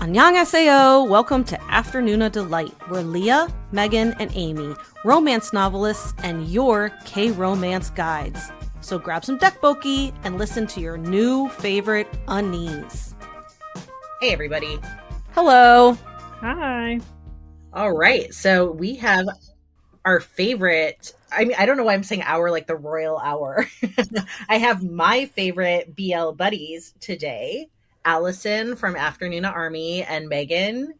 Annyeonghaseyo! Welcome to Afternoona Delight, where Lia, Megan, and Amy, romance novelists, and your K-romance guides. So grab some tteokbokki and listen to your new favorite unnies. Hey, everybody. Hello. Hi. All right. So we have our favorite. I mean, I don't know why I'm saying hour like the royal hour. I have my favorite BL buddies today Alison from Afternoona Army and Megan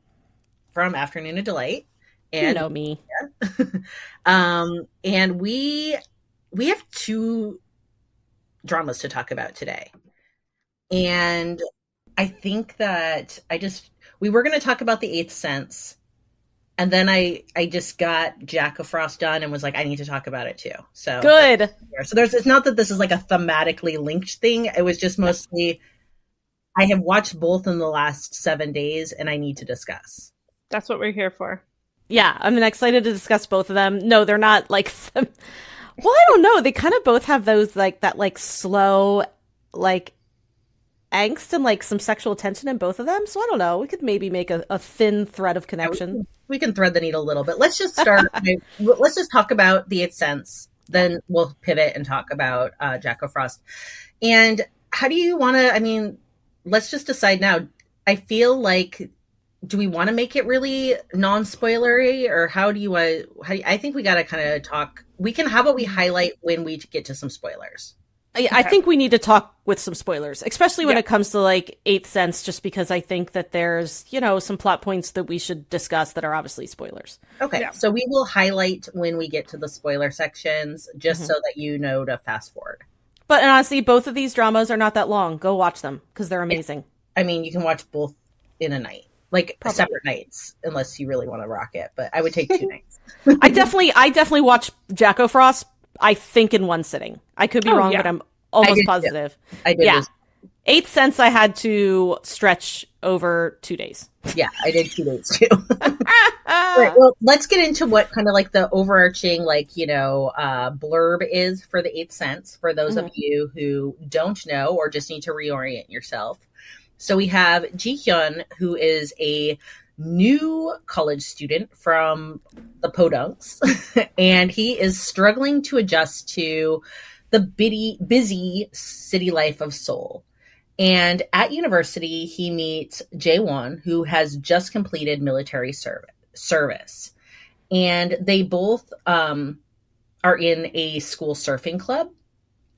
from Afternoona Delight. And you know me. Yeah. um, and we we have two dramas to talk about today. And I think that I just we were going to talk about the Eighth Sense, and then I I just got Jack O' Frost done and was like I need to talk about it too. So good. So there's it's not that this is like a thematically linked thing. It was just mostly I have watched both in the last seven days, and I need to discuss. That's what we're here for. Yeah, I'm excited to discuss both of them. No, they're not like. Well, I don't know. They kind of both have those like that like slow like angst and like some sexual tension in both of them. So I don't know. We could maybe make a, a thin thread of connection. Yeah, we, can, we, can, thread the needle a little bit. Let's just start. by, let's just talk about the Eighth Sense. Then we'll pivot and talk about uh, Jack O' Frost. And how do you want to? I mean, let's just decide now. I feel like do we want to make it really non-spoilery or how do you uh, how do you, I think we got to kind of talk we can how about we highlight when we get to some spoilers. I, I think we need to talk with some spoilers, especially when yeah. it comes to like Eighth Sense, just because I think that there's, you know, some plot points that we should discuss that are obviously spoilers. Okay. Yeah. So we will highlight when we get to the spoiler sections just mm-hmm. so that you know to fast forward. But honestly, both of these dramas are not that long. Go watch them because they're amazing. I mean, you can watch both in a night, like Probably. separate nights, unless you really want to rock it. But I would take two nights. I definitely, I definitely watch Jack Frost. I think in one sitting. I could be oh, wrong, yeah. but I'm almost I positive. Too. I did. Yeah. Eighth Sense, I had to stretch over two days. Yeah, I did two days too. right, well, let's get into what kind of like the overarching, like, you know, uh, blurb is for the Eighth Sense for those mm-hmm. of you who don't know or just need to reorient yourself. So we have Ji Hyun, who is a new college student from the Podunks, and he is struggling to adjust to the bitty, busy city life of Seoul. And at university, he meets Jae-won, who has just completed military service. And they both um, are in a school surfing club,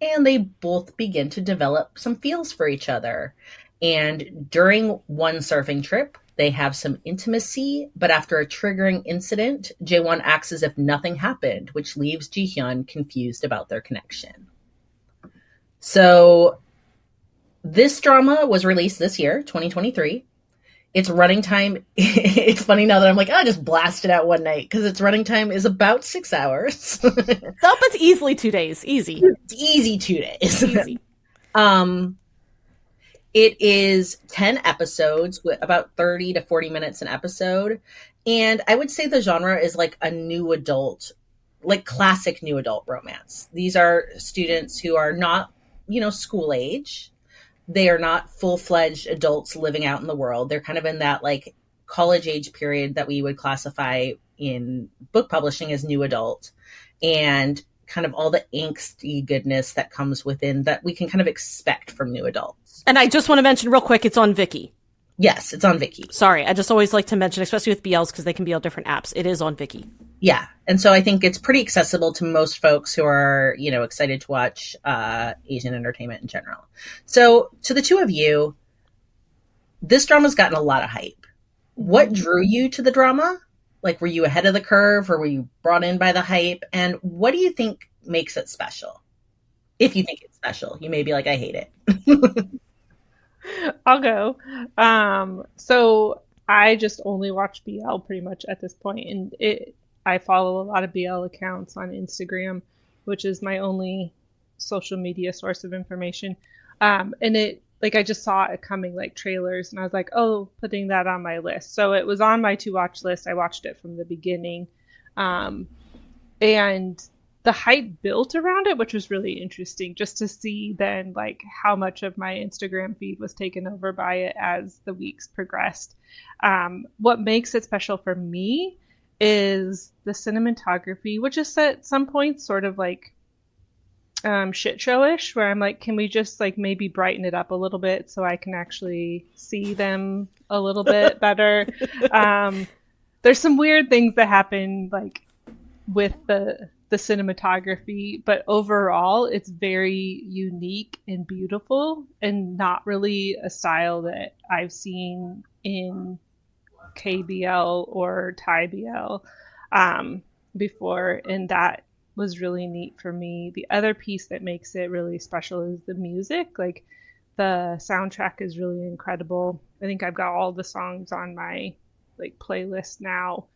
and they both begin to develop some feels for each other. And during one surfing trip, they have some intimacy, but after a triggering incident, Jae-won acts as if nothing happened, which leaves Ji-hyun confused about their connection. So this drama was released this year, 2023. Its running time, it's funny now that I'm like, I oh, just blast it out one night because its running time is about six hours. Up, it's easily two days. Easy. It's easy two days. Easy. um, it is 10 episodes with about 30 to 40 minutes an episode. And I would say the genre is like a new adult, like classic new adult romance. These are students who are not, you know, school age they are not full fledged adults living out in the world. They're kind of in that like college age period that we would classify in book publishing as new adult and kind of all the angsty goodness that comes within that we can kind of expect from new adults. And I just want to mention real quick, it's on Viki. Yes, it's on Viki. Sorry, I just always like to mention, especially with BLs, because they can be on different apps. It is on Viki. Yeah, and so I think it's pretty accessible to most folks who are, you know, excited to watch uh, Asian entertainment in general. So, to the two of you, this drama's gotten a lot of hype. What drew you to the drama? Like, were you ahead of the curve, or were you brought in by the hype? And what do you think makes it special? If you think it's special, you may be like, I hate it. I'll go. Um, so I just only watch BL pretty much at this point, and it. I follow a lot of BL accounts on Instagram, which is my only social media source of information. Um, and it like I just saw it coming like trailers, and I was like, oh, putting that on my list. So it was on my to watch list. I watched it from the beginning, um, and the hype built around it, which was really interesting just to see then like how much of my Instagram feed was taken over by it as the weeks progressed. Um, what makes it special for me is the cinematography, which is at some points sort of like um, shit showish, where I'm like, can we just like maybe brighten it up a little bit so I can actually see them a little bit better? Um, there's some weird things that happen like with the the cinematography, but overall it's very unique and beautiful and not really a style that I've seen in KBL or Thai BL um, before, and that was really neat for me. The other piece that makes it really special is the music. Like the soundtrack is really incredible. I think I've got all the songs on my like playlist now.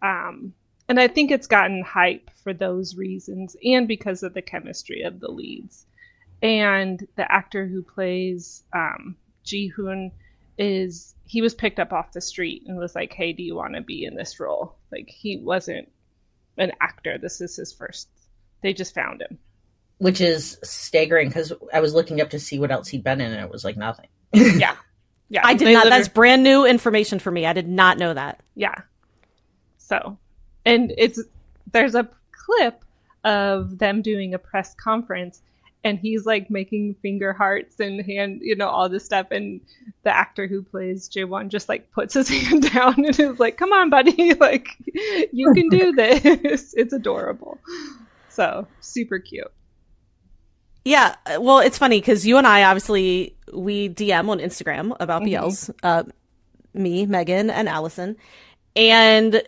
Um, and I think it's gotten hype for those reasons and because of the chemistry of the leads. And the actor who plays um, Ji Hoon is he was picked up off the street and was like, "Hey, do you want to be in this role?" Like he wasn't an actor. This is his first. They just found him, which is staggering because I was looking up to see what else he'd been in, and it was like nothing. yeah, yeah. I did not. That's brand new information for me. I did not know that. Yeah. So and it's there's a clip of them doing a press conference and he's like making finger hearts and hand you know all this stuff and the actor who plays Jae-won just like puts his hand down and is like come on buddy like you can do this. It's adorable. So super cute. Yeah well it's funny because you and i obviously we dm on instagram about mm-hmm. bls uh, me megan and allison. And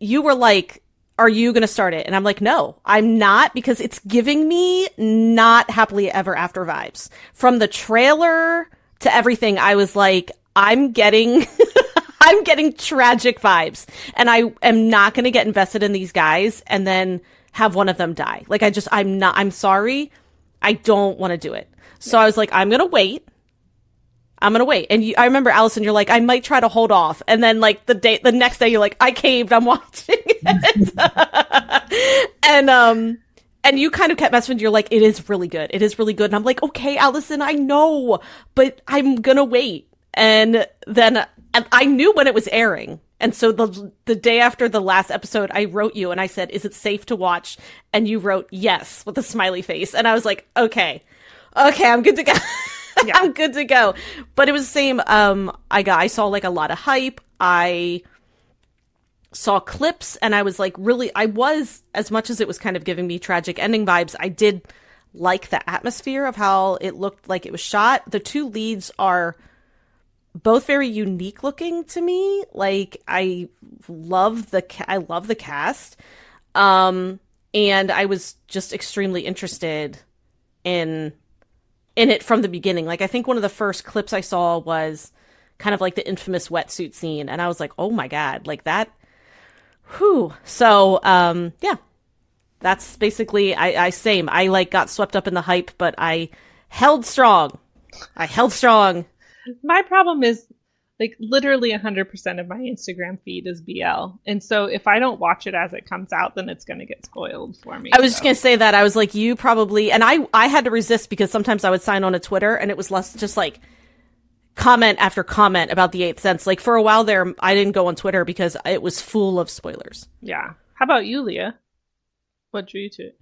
you were like, are you going to start it? And I'm like, no, I'm not because it's giving me not happily ever after vibes. From the trailer to everything, I was like, I'm getting, I'm getting tragic vibes and I am not going to get invested in these guys and then have one of them die. Like I just, I'm not, I'm sorry. I don't want to do it. So I was like, I'm going to wait. I'm gonna wait. And you, I remember Alison, you're like, I might try to hold off. And then like the day, the next day, you're like, I caved. I'm watching it. and um, and you kind of kept messaging. You're like, it is really good. It is really good. And I'm like, okay, Alison, I know, but I'm gonna wait. And then and I knew when it was airing. And so the the day after the last episode, I wrote you and I said, "Is it safe to watch?" And you wrote yes with a smiley face. And I was like, "Okay, okay, I'm good to go." yeah. I'm good to go. But it was the same. Um, I got, I saw like a lot of hype. I saw clips and I was like, really, I was, as much as it was kind of giving me tragic ending vibes, I did like the atmosphere of how it looked like it was shot. The two leads are both very unique looking to me. Like I love the ca- I love the cast. Um and I was just extremely interested in in it from the beginning. Like I think one of the first clips I saw was kind of like the infamous wetsuit scene, and I was like, oh my god, like that. Whew. So um, yeah, that's basically I, I same. I like got swept up in the hype, but I held strong. I held strong. My problem is like literally 100% of my Instagram feed is BL. And so if I don't watch it as it comes out, then it's going to get spoiled for me. I was so. just going to say that. I was like, you probably, and I, I had to resist because sometimes I would sign on to Twitter and it was less just like comment after comment about the eighth sense. Like for a while there, I didn't go on Twitter because it was full of spoilers. Yeah. How about you, Lia? What drew you to it?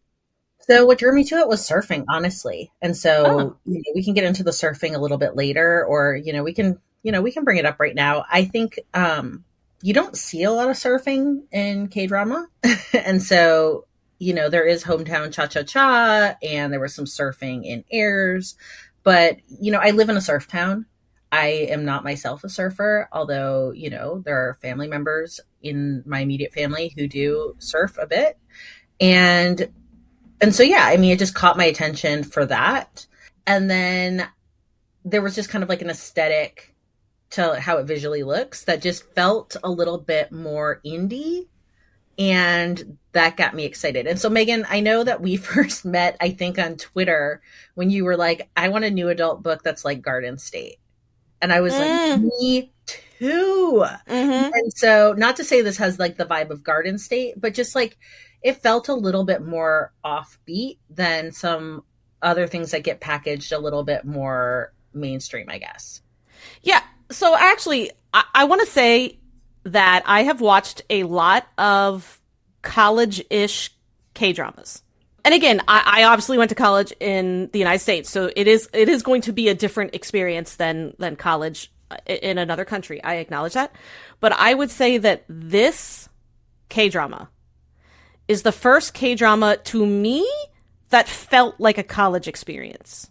So what drew me to it was surfing, honestly. And so oh. you know, we can get into the surfing a little bit later, or you know, we can you know, we can bring it up right now. I think um, you don't see a lot of surfing in K drama. and so, you know, there is hometown cha cha cha, and there was some surfing in airs. But, you know, I live in a surf town. I am not myself a surfer, although, you know, there are family members in my immediate family who do surf a bit. And and so yeah, I mean it just caught my attention for that. And then there was just kind of like an aesthetic to how it visually looks that just felt a little bit more indie and that got me excited. And so Megan, I know that we first met I think on Twitter when you were like I want a new adult book that's like Garden State. And I was mm. like me too. Mm-hmm. And so not to say this has like the vibe of Garden State, but just like it felt a little bit more offbeat than some other things that get packaged a little bit more mainstream, I guess. Yeah. So actually, I, I want to say that I have watched a lot of college ish K dramas. And again, I, I, obviously went to college in the United States, so it is it is going to be a different experience than than college uh, in another country. I acknowledge that, but I would say that this K drama is the first K drama to me that felt like a college experience.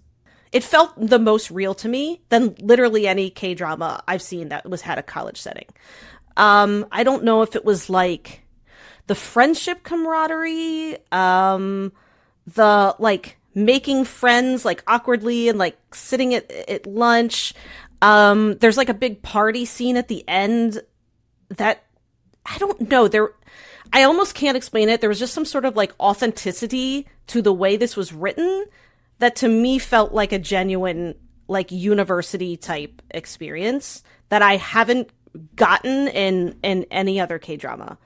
It felt the most real to me than literally any K drama I've seen that was had a college setting. Um, I don't know if it was like the friendship camaraderie, um, the like making friends like awkwardly and like sitting at, at lunch. Um, there's like a big party scene at the end that I don't know. There, I almost can't explain it. There was just some sort of like authenticity to the way this was written that to me felt like a genuine like university type experience that I haven't gotten in in any other K drama.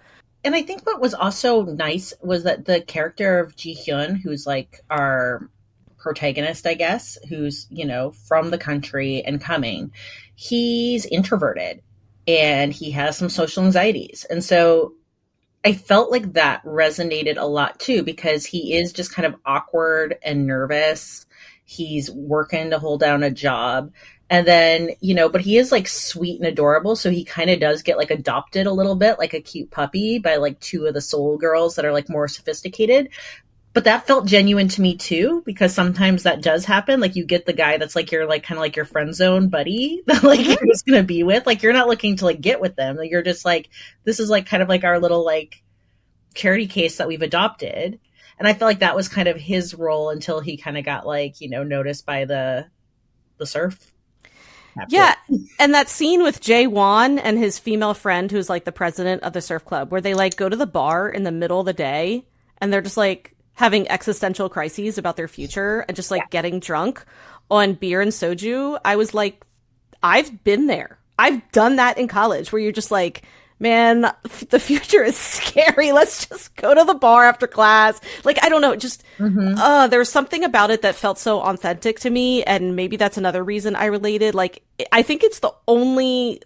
And I think what was also nice was that the character of Ji Hyun, who's like our protagonist, I guess, who's, you know, from the country and coming, he's introverted and he has some social anxieties. And so I felt like that resonated a lot too because he is just kind of awkward and nervous. He's working to hold down a job. And then, you know, but he is like sweet and adorable. So he kind of does get like adopted a little bit like a cute puppy by like two of the Seoul girls that are like more sophisticated. But that felt genuine to me too, because sometimes that does happen. Like you get the guy that's like your like kind of like your friend zone buddy that like mm-hmm. you're just gonna be with. Like you're not looking to like get with them. Like, you're just like this is like kind of like our little like charity case that we've adopted. And I feel like that was kind of his role until he kind of got like, you know, noticed by the the surf yeah, and that scene with Jae-won and his female friend, who's like the president of the surf club, where they like go to the bar in the middle of the day and they're just like having existential crises about their future and just like yeah. getting drunk on beer and soju. I was like, I've been there. I've done that in college, where you're just like, man, the future is scary. Let's just go to the bar after class. Like, I don't know, just, mm-hmm. uh, there was something about it that felt so authentic to me. And maybe that's another reason I related. Like, I think it's the only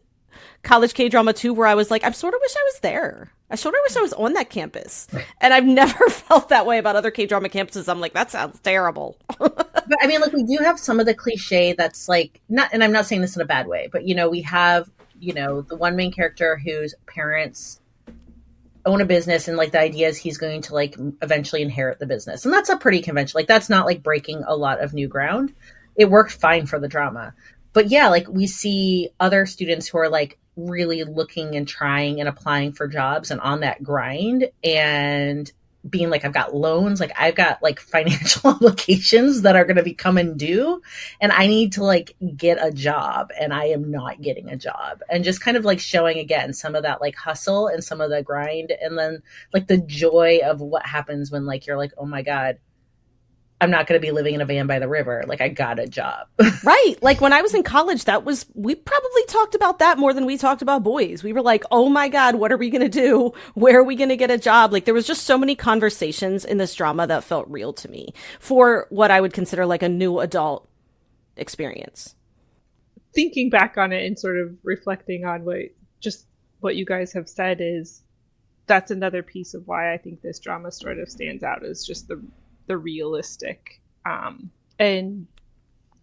college K drama too where I was like, I sort of wish I was there. I sort of wish I was on that campus. And I've never felt that way about other K drama campuses. I'm like, that sounds terrible. but I mean, like, we do have some of the cliche that's like, not, and I'm not saying this in a bad way, but you know, we have you know the one main character whose parents own a business and like the idea is he's going to like eventually inherit the business and that's a pretty conventional like that's not like breaking a lot of new ground it worked fine for the drama but yeah like we see other students who are like really looking and trying and applying for jobs and on that grind and being like I've got loans, like I've got like financial obligations that are going to be coming due and I need to like get a job and I am not getting a job. And just kind of like showing again some of that like hustle and some of the grind and then like the joy of what happens when like you're like, "Oh my god, I'm not going to be living in a van by the river. Like I got a job. right. Like when I was in college, that was, we probably talked about that more than we talked about boys. We were like, oh my God, what are we going to do? Where are we going to get a job? Like there was just so many conversations in this drama that felt real to me for what I would consider like a new adult experience. Thinking back on it and sort of reflecting on what just what you guys have said is that's another piece of why I think this drama sort of stands out is just the the realistic um, and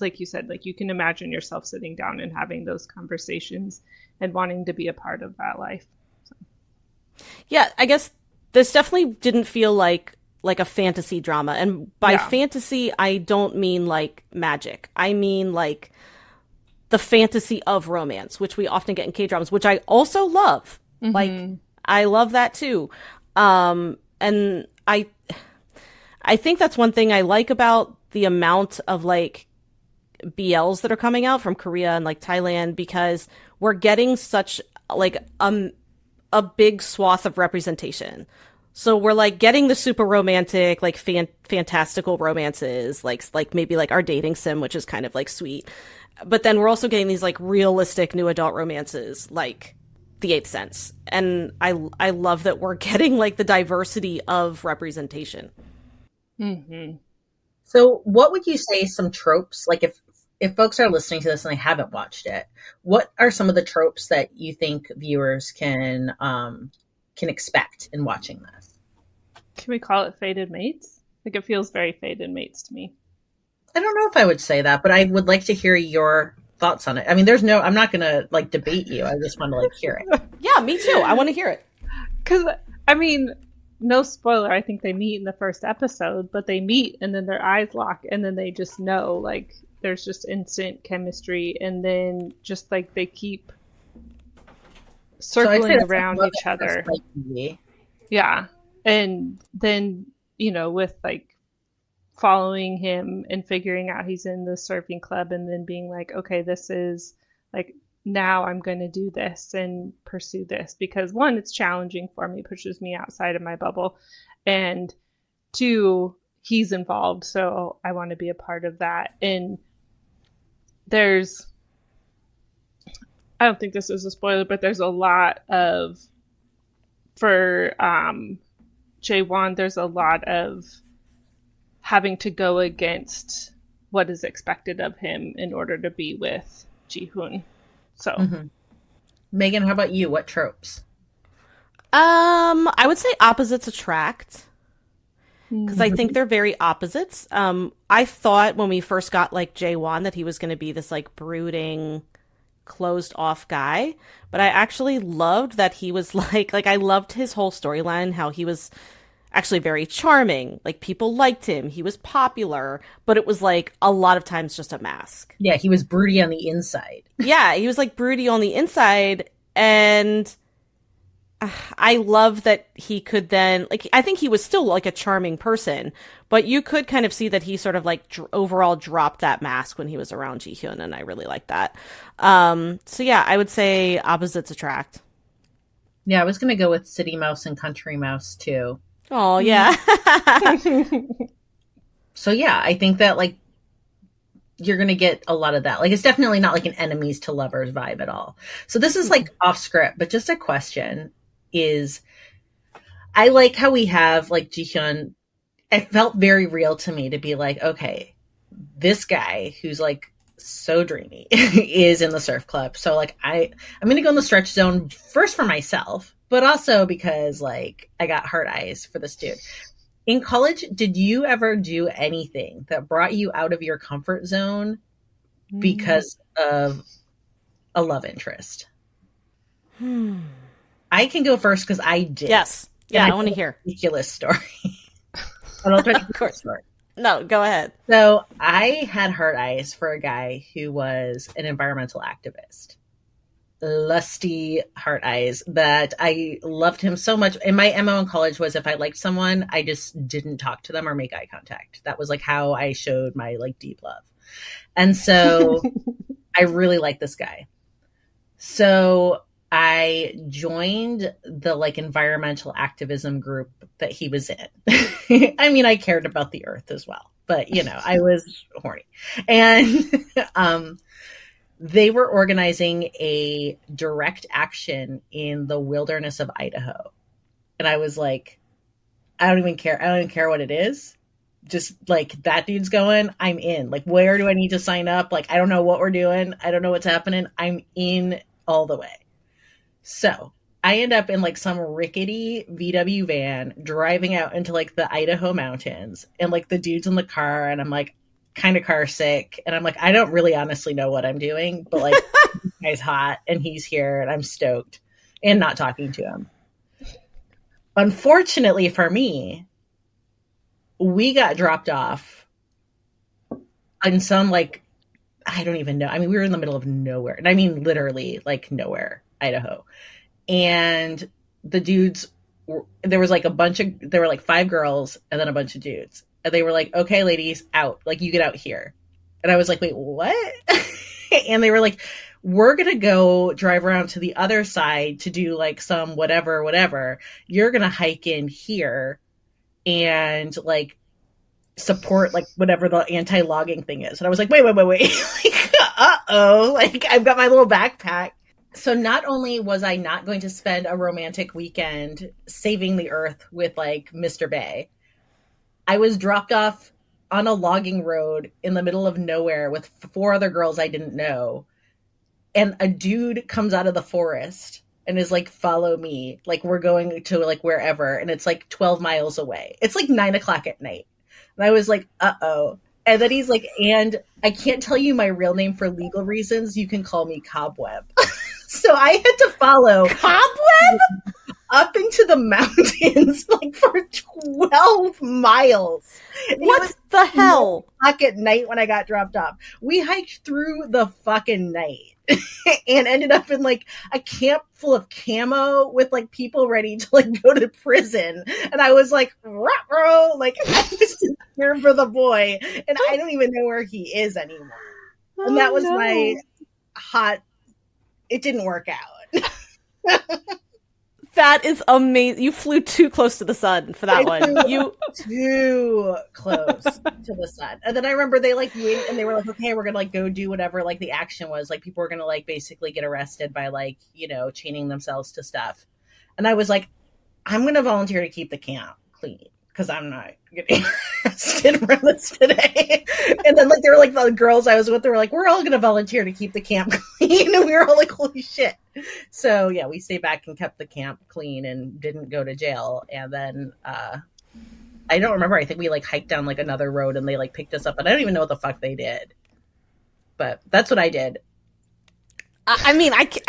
like you said like you can imagine yourself sitting down and having those conversations and wanting to be a part of that life so. yeah i guess this definitely didn't feel like like a fantasy drama and by yeah. fantasy i don't mean like magic i mean like the fantasy of romance which we often get in k dramas which i also love mm-hmm. like i love that too um and i I think that's one thing I like about the amount of like BLs that are coming out from Korea and like Thailand because we're getting such like um a big swath of representation. So we're like getting the super romantic, like fan- fantastical romances, like like maybe like our dating sim, which is kind of like sweet. But then we're also getting these like realistic new adult romances, like The Eighth Sense and I I love that we're getting like the diversity of representation. Mm-hmm. So, what would you say some tropes like if if folks are listening to this and they haven't watched it, what are some of the tropes that you think viewers can um, can expect in watching this? Can we call it fated mates? Like it feels very fated mates to me. I don't know if I would say that, but I would like to hear your thoughts on it. I mean, there's no, I'm not gonna like debate you. I just want to like hear it. yeah, me too. I want to hear it. Because I mean, no spoiler. I think they meet in the first episode, but they meet and then their eyes lock, and then they just know like there's just instant chemistry, and then just like they keep circling so around each other. Yeah, and then you know with like following him and figuring out he's in the surfing club and then being like, okay, this is like now I'm going to do this and pursue this because one, it's challenging for me, pushes me outside of my bubble, and two, he's involved, so I want to be a part of that. And there's, I don't think this is a spoiler, but there's a lot of for um, Jae-won, there's a lot of having to go against what is expected of him in order to be with Ji-hoon. So, mm-hmm. Megan, how about you? What tropes? Um, I would say opposites attract because I think they're very opposites. Um, I thought when we first got like Jae-won that he was going to be this like brooding, closed off guy, but I actually loved that he was like like I loved his whole storyline, how he was actually very charming. Like people liked him. He was popular, but it was like a lot of times just a mask. Yeah, he was broody on the inside. yeah, he was like broody on the inside and uh, I love that he could then like I think he was still like a charming person, but you could kind of see that he sort of like dr- overall dropped that mask when he was around Ji Hyun and I really like that. Um so yeah, I would say opposites attract. Yeah, I was going to go with City Mouse and Country Mouse too. Oh yeah. so yeah, I think that like you're gonna get a lot of that. Like it's definitely not like an enemies to lovers vibe at all. So this is like mm-hmm. off script, but just a question is I like how we have like Jihyun it felt very real to me to be like, okay, this guy who's like so dreamy is in the surf club. So like I I'm gonna go in the stretch zone first for myself but also because like I got heart eyes for this dude. In college, did you ever do anything that brought you out of your comfort zone mm-hmm. because of a love interest? Hmm. I can go first because I did. Yes. Yeah, I, I want to hear. Ridiculous story. of course. Story. No, go ahead. So I had heart eyes for a guy who was an environmental activist lusty heart eyes that I loved him so much. And my MO in college was if I liked someone, I just didn't talk to them or make eye contact. That was like how I showed my like deep love. And so I really like this guy. So I joined the like environmental activism group that he was in. I mean, I cared about the earth as well, but you know, I was horny. And um they were organizing a direct action in the wilderness of Idaho. And I was like, I don't even care. I don't even care what it is. Just like that dude's going, I'm in. Like, where do I need to sign up? Like, I don't know what we're doing. I don't know what's happening. I'm in all the way. So I end up in like some rickety VW van driving out into like the Idaho mountains and like the dude's in the car. And I'm like, kind of car sick and i'm like i don't really honestly know what i'm doing but like guy's hot and he's here and i'm stoked and not talking to him. Unfortunately for me we got dropped off in some like i don't even know. I mean we were in the middle of nowhere and i mean literally like nowhere idaho. And the dudes there was like a bunch of there were like five girls and then a bunch of dudes and they were like, okay, ladies, out. Like, you get out here. And I was like, wait, what? and they were like, we're going to go drive around to the other side to do like some whatever, whatever. You're going to hike in here and like support like whatever the anti-logging thing is. And I was like, wait, wait, wait, wait. like, uh oh. Like, I've got my little backpack. so not only was I not going to spend a romantic weekend saving the earth with like Mr. Bay, I was dropped off on a logging road in the middle of nowhere with four other girls I didn't know. And a dude comes out of the forest and is like, follow me. Like we're going to like wherever. And it's like 12 miles away. It's like nine o'clock at night. And I was like, uh oh. And then he's like, and I can't tell you my real name for legal reasons. You can call me Cobweb. so I had to follow Cobweb up into the mountains like for 12 miles. And what the hell o'clock at night when I got dropped off. We hiked through the fucking night and ended up in like a camp full of camo with like people ready to like go to prison. And I was like, bro, like I was here for the boy, and I don't even know where he is anymore. Oh, and that Oh, was no. my hot. It didn't work out. That is amazing you flew too close to the sun for that I one flew- you too close to the sun. And then I remember they like waited and they were like, okay, we're gonna like go do whatever like the action was. Like people were gonna like basically get arrested by like, you know, chaining themselves to stuff. And I was like, I'm gonna volunteer to keep the camp clean because I'm not getting arrested for this today. and then like they were like the girls I was with, they were like, we're all gonna volunteer to keep the camp clean. And we were all like, holy shit. So yeah, we stayed back and kept the camp clean and didn't go to jail. And then uh I don't remember. I think we like hiked down like another road and they like picked us up, but I don't even know what the fuck they did. But that's what I did. I, I mean i ca-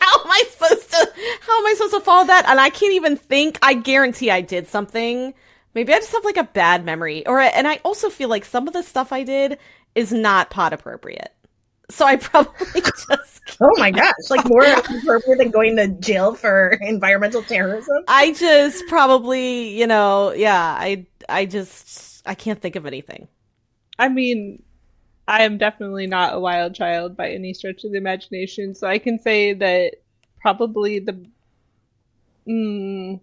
how am i supposed to how am i supposed to follow that? And i can't even think. I guarantee i did something. Maybe i just have like a bad memory. Or and i also feel like some of the stuff i did is not pot appropriate. So i probably just Oh my gosh, like more appropriate than going to jail for environmental terrorism. I just probably, you know, yeah, I I just I can't think of anything. I mean, I am definitely not a wild child by any stretch of the imagination, so I can say that probably the mm,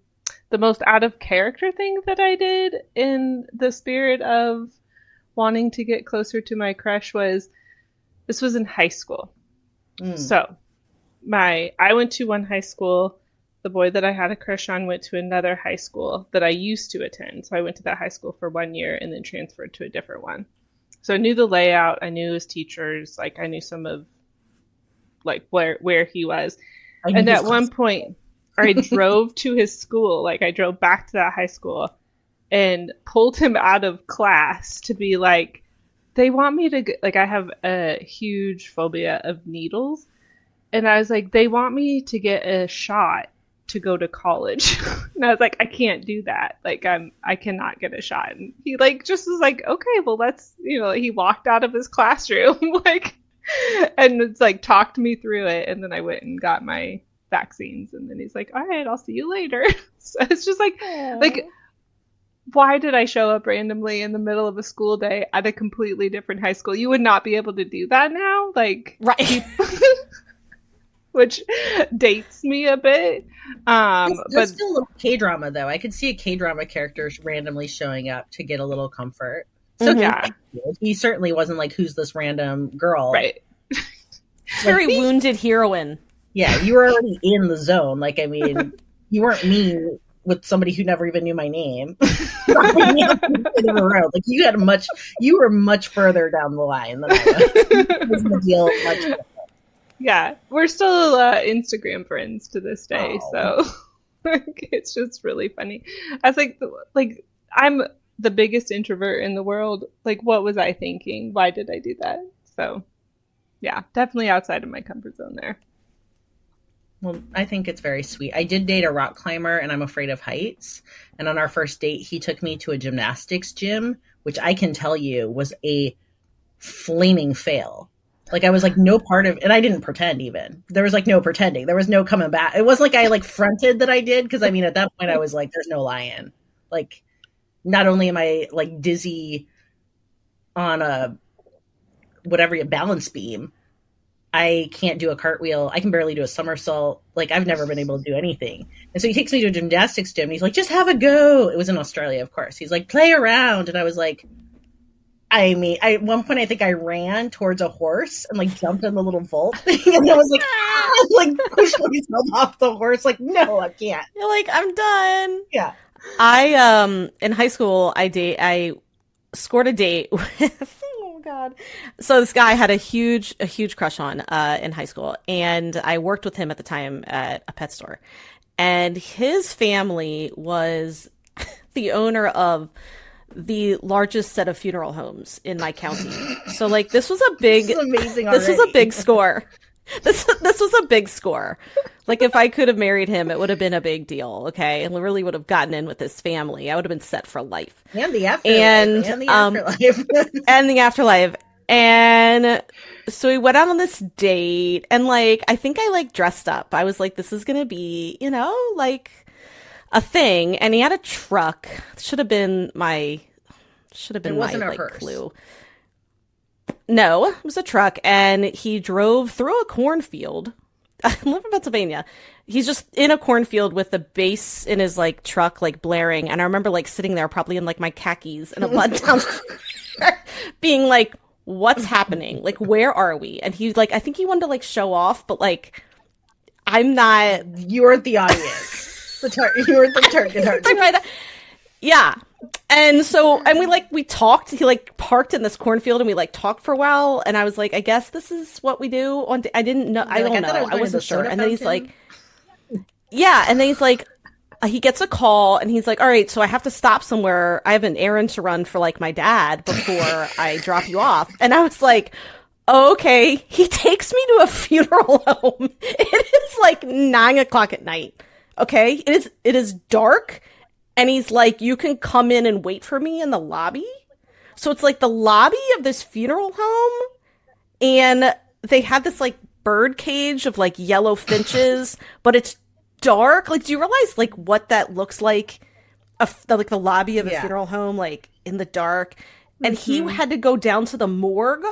the most out of character thing that I did in the spirit of wanting to get closer to my crush was this was in high school. Mm. So, my I went to one high school. The boy that I had a crush on went to another high school that I used to attend. So I went to that high school for one year and then transferred to a different one. So I knew the layout, I knew his teachers, like I knew some of like where where he was. And at one class- point, I drove to his school, like I drove back to that high school and pulled him out of class to be like, they want me to, like, I have a huge phobia of needles. And I was like, they want me to get a shot to go to college. and I was like, I can't do that. Like, I'm, I cannot get a shot. And he, like, just was like, okay, well, let's, you know, he walked out of his classroom, like, and it's like talked me through it. And then I went and got my vaccines. And then he's like, all right, I'll see you later. so it's just like, like why did I show up randomly in the middle of a school day at a completely different high school? You would not be able to do that now, like Right. which dates me a bit. Um, There's, but still a little K drama though. I could see a K drama character randomly showing up to get a little comfort. So Mhm. yeah, he certainly wasn't like, "Who's this random girl?" right. Very wounded heroine. Yeah, you were already in the zone. Like, I mean, you weren't me with somebody who never even knew my name. Dropping me off the side of the road. Like, you had a much, you were much further down the line than I was. Was the deal much yeah, we're still uh, Instagram friends to this day, Oh. so like, it's just really funny. I was like, like I'm the biggest introvert in the world. Like, what was I thinking? Why did I do that? So, yeah, definitely outside of my comfort zone there. Well, I think it's very sweet. I did date a rock climber and I'm afraid of heights. And on our first date, he took me to a gymnastics gym, which I can tell you was a flaming fail. Like I was like no part of and I didn't pretend even. There was like no pretending. There was no coming back. It wasn't like I like fronted that I did because I mean at that point I was like there's no lying. Like not only am I like dizzy on a whatever a balance beam, I can't do a cartwheel. I can barely do a somersault. Like I've never been able to do anything. And so he takes me to a gymnastics gym. And he's like, "Just have a go." It was in Australia, of course. He's like, "Play around," and I was like, I mean, I, at one point I think I ran towards a horse and like jumped on the little vault thing, and I was like, ah, like pushed myself off the horse. Like, no, I can't. You're like, I'm done. Yeah. I um in high school I date I scored a date with oh god. So this guy had a huge a huge crush on uh in high school and I worked with him at the time at a pet store. And his family was the owner of the largest set of funeral homes in my county. So like this was a big This is amazing. this was a big score. This this was a big score. Like if I could have married him, it would have been a big deal. Okay, and really would have gotten in with his family. I would have been set for life and the afterlife and, and, the um, afterlife. and the afterlife. And so we went out on this date, and like I think I like dressed up. I was like, this is gonna be, you know, like a thing. And he had a truck. Should have been my should have been It wasn't my a like clue. No, it was a truck, and he drove through a cornfield. I live in Pennsylvania. He's just in a cornfield with the bass in his like truck, like blaring. And I remember like sitting there, probably in like my khakis and a button down, being like, "What's happening? Like, where are we?" And he like, I think he wanted to like show off, but like, I'm not You're the audience. The tar- you're the target audience. Yeah. And so, and we like, we talked, he like parked in this cornfield and we like talked for a while. And I was like, I guess this is what we do on, I didn't know, I don't like, I thought I know. was I wasn't sure. And then he's like, yeah. And then he's like, uh, he gets a call and he's like, all right, so I have to stop somewhere. I have an errand to run for like my dad before I drop you off. And I was like, okay. He takes me to a funeral home. It is like nine o'clock at night. Okay. It is, it is dark. And he's like, you can come in and wait for me in the lobby. So it's like the lobby of this funeral home. And they have this like bird cage of like yellow finches, but it's dark. Like, do you realize like what that looks like? A f- the, like the lobby of a Yeah. funeral home, like in the dark. And he mm-hmm. had to go down to the morgue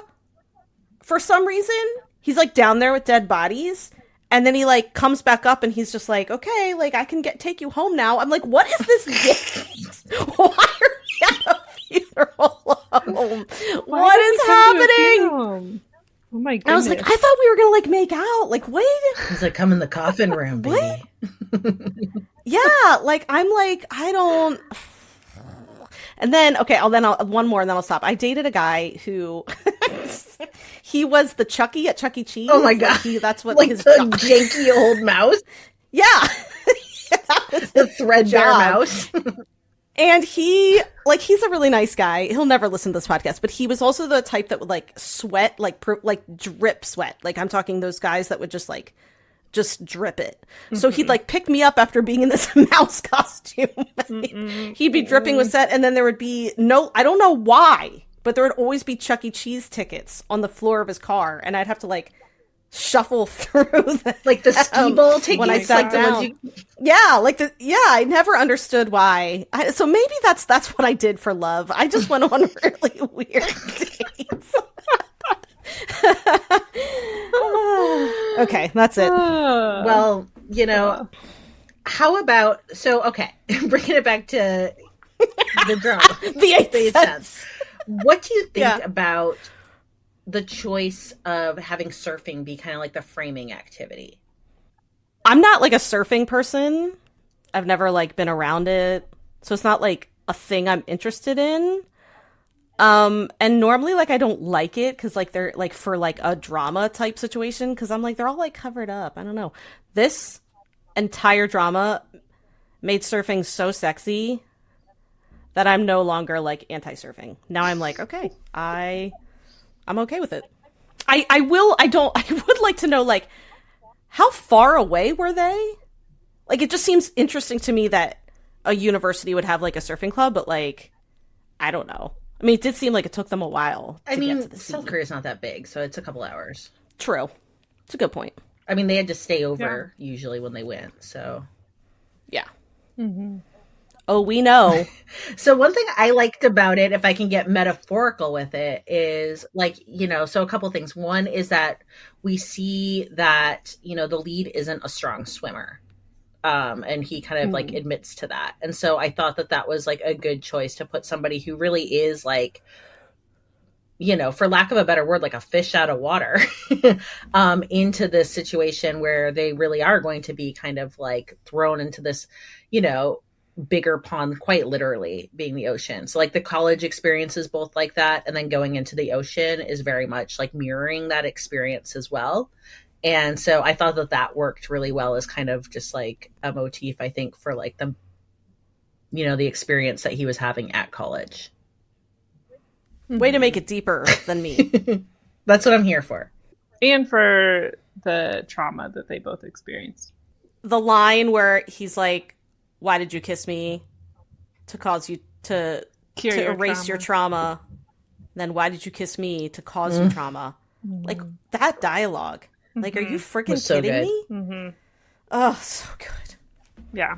for some reason. He's like down there with dead bodies. And then he like comes back up and he's just like, okay, like I can get take you home now. I'm like, what is this date? Why are we at a funeral home? Why what did is we come to a happening? Oh my god! I was like, I thought we were gonna like make out. Like, wait, He's like, come in the coffin room, baby. yeah. Like, I'm like, I don't. And then, okay, I'll then I'll one more, and then I'll stop. I dated a guy who he was the Chucky at Chuck E. Cheese. Oh my Like, God. he, that's what like his the job- janky old mouse, yeah. the threadbare mouse. And he, like, he's a really nice guy. He'll never listen to this podcast, but he was also the type that would like sweat, like, pr- like drip sweat. Like, I'm talking those guys that would just like, just drip it. So he'd mm-hmm. like pick me up after being in this mouse costume. he'd be dripping with sweat, and then there would be no, I don't know why, but there would always be Chuck E. Cheese tickets on the floor of his car, and I'd have to like shuffle through them. like the skee ball tickets, when I sat down. you Yeah, like the yeah, I never understood why. I, so maybe that's that's what I did for love. I just went on really weird dates. okay, that's it. Well, you know, how about so? Okay, bringing it back to the drama. The eighth The eighth sense. sense. What do you think Yeah. about the choice of having surfing be kind of like the framing activity? I'm not like a surfing person. I've never like been around it. So it's not like a thing I'm interested in. Um and normally like I don't like it cuz like they're like for like a drama type situation cuz I'm like they're all like covered up. I don't know. This entire drama made surfing so sexy that I'm no longer like anti-surfing. Now I'm like, okay, I I'm okay with it. I I will I don't I would like to know like how far away were they? Like it just seems interesting to me that a university would have like a surfing club, but like I don't know. I mean, it did seem like it took them a while. To I get mean, to the South sea. Korea's not that big, so it's a couple hours. True. It's a good point. I mean, they had to stay over usually when they went. So, Yeah. Mm-hmm. Oh, we know. so one thing I liked about it, if I can get metaphorical with it, is like you know, so a couple things. One is that we see that you know the lead isn't a strong swimmer, um, and he kind of like admits to that. And so I thought that that was like a good choice to put somebody who really is like you know, for lack of a better word, like a fish out of water um, into this situation where they really are going to be kind of like thrown into this, you know, bigger pond, quite literally being the ocean. So, like, the college experience is both like that. And then going into the ocean is very much like mirroring that experience as well. And so I thought that that worked really well as kind of just like a motif, I think, for like the, you know, the experience that he was having at college. Way to hmm. make it deeper than me. That's what I'm here for. And for the trauma that they both experienced. The line where he's like, "Why did you kiss me?" to cause you to Cure to your erase trauma. your trauma. Then why did you kiss me to cause you mm. trauma? Mm. Like that dialogue. Like, are you freaking so kidding good. me? hmm Oh, so good. Yeah.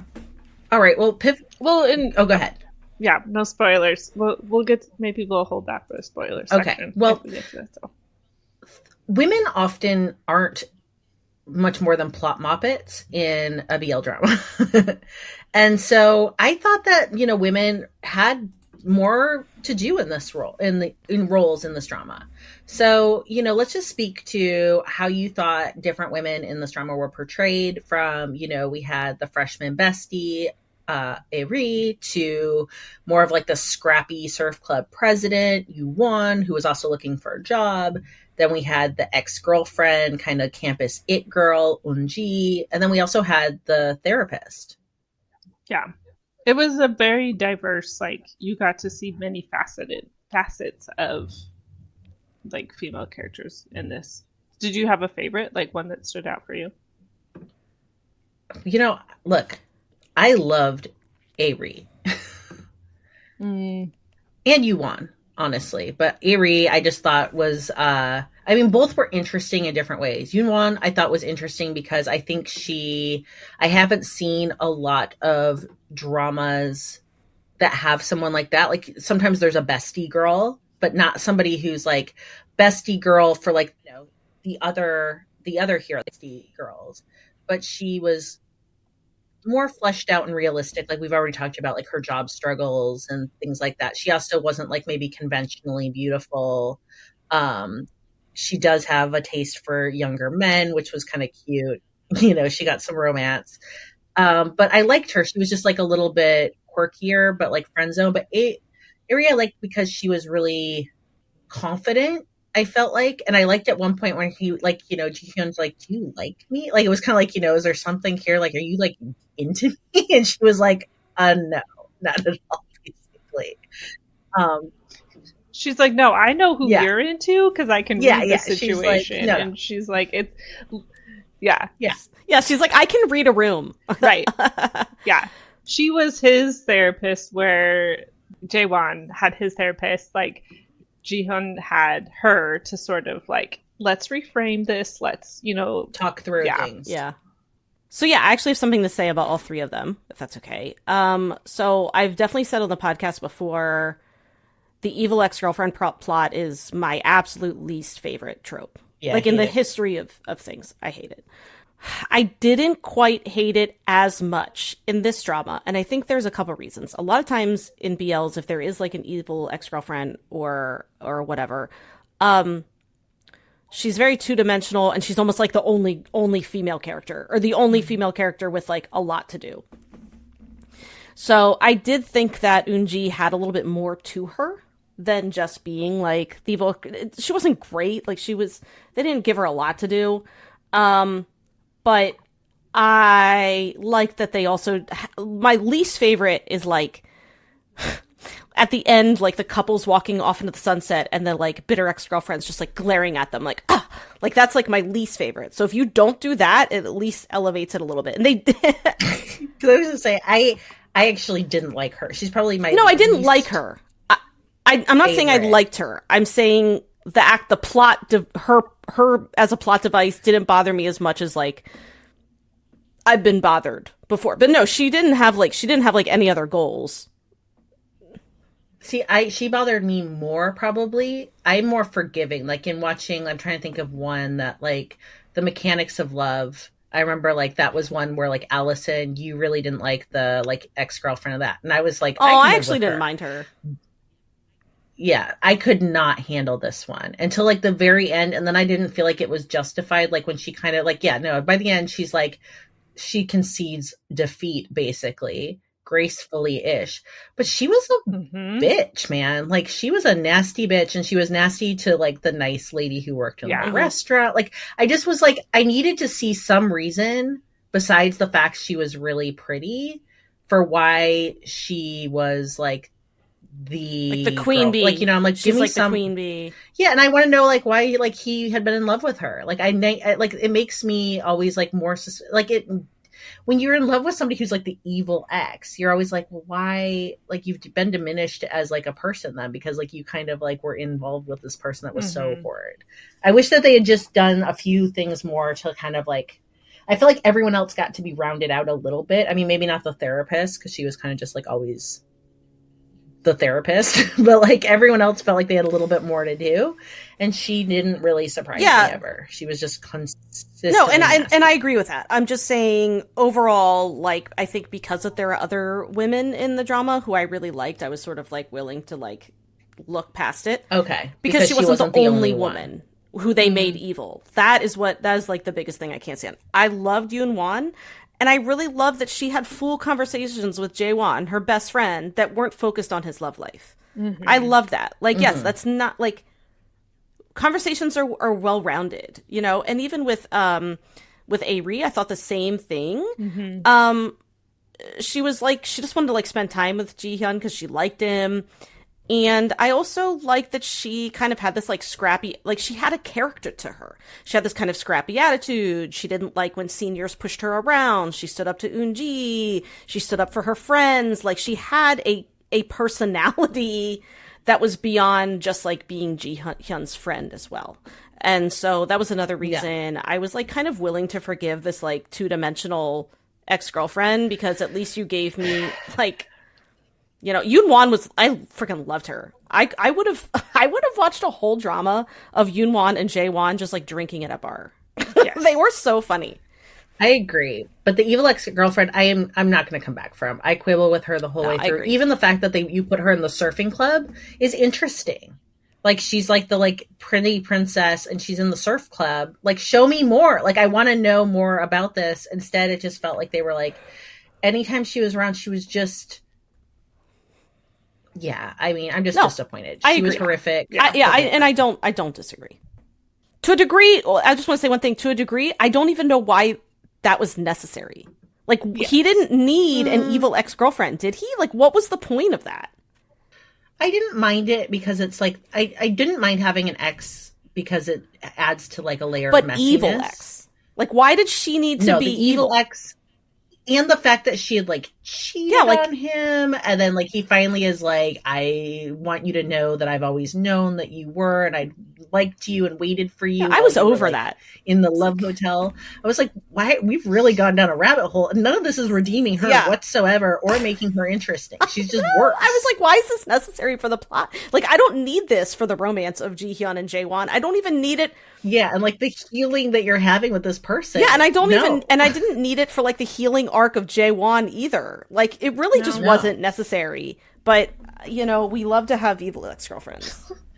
All right. Well, Piv. Well, and Oh, go ahead. yeah, no spoilers. We'll we'll get maybe we'll hold that for the spoiler Okay, section. well- we get to that, so. Women often aren't much more than plot moppets in a BL drama. and so I thought that, you know, women had more to do in this role in the in roles in this drama. So, you know, let's just speak to how you thought different women in this drama were portrayed from, you know, we had the freshman bestie uh Eri to more of like the scrappy surf club president, Yu Won, who was also looking for a job. Then we had the ex girlfriend, kind of campus it girl, Unji. And then we also had the therapist. Yeah. It was a very diverse, like you got to see many faceted facets of like female characters in this. Did you have a favorite, like one that stood out for you? You know, look, I loved Eri Mm, and Yuan, honestly. But Eri, I just thought was, uh, I mean, both were interesting in different ways. Yuan, I thought was interesting because I think she, I haven't seen a lot of dramas that have someone like that. Like sometimes there's a bestie girl, but not somebody who's like bestie girl for like, you know, the other, the other hero, bestie girls. But she was more fleshed out and realistic like we've already talked about like her job struggles and things like that. She also wasn't like maybe conventionally beautiful. Um she does have a taste for younger men which was kind of cute. You know she got some romance. Um but i liked her. She was just like a little bit quirkier but like friend zone. But it area like because she was really confident I felt like, and I liked at one point when he like, you know, Jihyun's like, "Do you like me?" Like it was kind of like, you know, is there something here? Like, are you like into me? And she was like, "Uh, no, not at all." Basically, um, she's like, no, I know who Yeah. you're into because I can Yeah, read yeah, the she's like, situation, no, no. and she's like, it's, yeah, yes, Yeah, she's like, I can read a room. right, yeah. She was his therapist, where Jaewon had his therapist. Like Jihyun had her to sort of like, let's reframe this. Let's, you know, talk through Yeah, things. Yeah. So yeah, I actually have something to say about all three of them, if that's okay. Um, so I've definitely said on the podcast before, the evil ex-girlfriend pro- plot is my absolute least favorite trope. Yeah, like in the it. history of of things, I hate it. I didn't quite hate it as much in this drama, and I think there's a couple reasons. A lot of times in BLs, if there is like an evil ex-girlfriend or or whatever, um, she's very two-dimensional and she's almost like the only only female character or the only female character with like a lot to do so i did think that unji had a little bit more to her than just being like the evil she wasn't great like she was they didn't give her a lot to do um but i like that they also my least favorite is like at the end, like the couple's walking off into the sunset and the like bitter ex girlfriend's just like glaring at them, like, ah, like that's like my least favorite. So if you don't do that, it at least elevates it a little bit. And they, Because I was gonna say, I I actually didn't like her. She's probably my no, I didn't like her. I, I I'm not saying I liked her. I'm saying the act, the plot, de- her, her as a plot device didn't bother me as much as like I've been bothered before. But no, she didn't have like she didn't have like any other goals. See, I she bothered me more probably. I'm more forgiving. Like in watching, I'm trying to think of one that like the mechanics of love. I remember like that was one where like Alison, you really didn't like the like ex girlfriend of that, and I was like, Oh, can I, actually didn't her. mind her. Yeah, I could not handle this one until like the very end. And then I didn't feel like it was justified. Like when she kind of like, yeah, no, by the end, she's like, she concedes defeat basically gracefully ish. But she was a mm-hmm. bitch, man. Like she was a nasty bitch and she was nasty to like the nice lady who worked in yeah. the restaurant. Like I just was like, I needed to see some reason besides the fact she was really pretty for why she was like the like the queen girl. bee. Like you know, I'm like, she's give me like some... the queen bee. Yeah, and I want to know like why like he had been in love with her. Like I, like it makes me always like more sus- like it when you're in love with somebody who's like the evil ex, you're always like, well, why? Like you've been diminished as like a person then because like you kind of like were involved with this person that was mm-hmm. so horrid. I wish that they had just done a few things more to kind of like I feel like everyone else got to be rounded out a little bit. I mean, maybe not the therapist because she was kind of just like always the therapist, but like everyone else felt like they had a little bit more to do, and she didn't really surprise yeah. me ever. She was just consistent. No, and I and I agree with that. I'm just saying overall, like I think because that there are other women in the drama who I really liked, I was sort of like willing to like look past it. Okay, because, because she, wasn't wasn't, the, the only, woman who they mm-hmm. made evil. That is what that is like the biggest thing I can't stand. I loved Yoon Won, and I really love that she had full conversations with Jaewon, her best friend, that weren't focused on his love life. Mm-hmm. I love that. Like, mm-hmm. yes, that's not like conversations are are well rounded, you know. And even with um with Ari, I thought the same thing. Mm-hmm. Um, she was like she just wanted to like spend time with Ji Hyun because she liked him. And I also like that she kind of had this like scrappy, like she had a character to her. She had this kind of scrappy attitude. She didn't like when seniors pushed her around. She stood up to Eunji. She stood up for her friends. Like she had a, a personality that was beyond just like being Ji Hyun's friend as well. And so that was another reason yeah. I was like kind of willing to forgive this like two dimensional ex girlfriend because at least you gave me like you know, Yoon Won was I freaking loved her. I I would have I would have watched a whole drama of Yoon Won and Jae Won just like drinking at a bar. Yes. they were so funny. I agree, but the evil ex girlfriend, I am I'm not going to come back from. I quibble with her the whole no, way through. Even the fact that they you put her in the surfing club is interesting. Like she's like the like pretty princess, and she's in the surf club. Like show me more. Like I want to know more about this. Instead, it just felt like they were like, anytime she was around, she was just yeah, I mean, I'm just no, disappointed. She I agree. was horrific. Yeah, I, yeah I, and I don't, I don't disagree. To a degree, I just want to say one thing. To a degree, I don't even know why that was necessary. Like he didn't need mm. an evil ex girlfriend, did he? Like, what was the point of that? I didn't mind it because it's like I, I didn't mind having an ex because it adds to like a layer but of messiness. evil ex. Like, why did she need to no, be evil ex? And the fact that she had like cheated yeah, like, on him and then like he finally is like i want you to know that i've always known that you were and i liked you and waited for you yeah, i was over were, like, that. in the love hotel. I was like why we've really gone down a rabbit hole. And none of this is redeeming her yeah. whatsoever or making her interesting. She's just worse. i was like why is this necessary for the plot? Like i don't need this for the romance of ji-hyun and jae-won. I don't even need it yeah, and like the healing that you're having with this person. Yeah, and I don't no. even and I didn't need it for like the healing arc of Jae either. Like it really no, just no. wasn't necessary. But you know, we love to have evil ex girlfriends.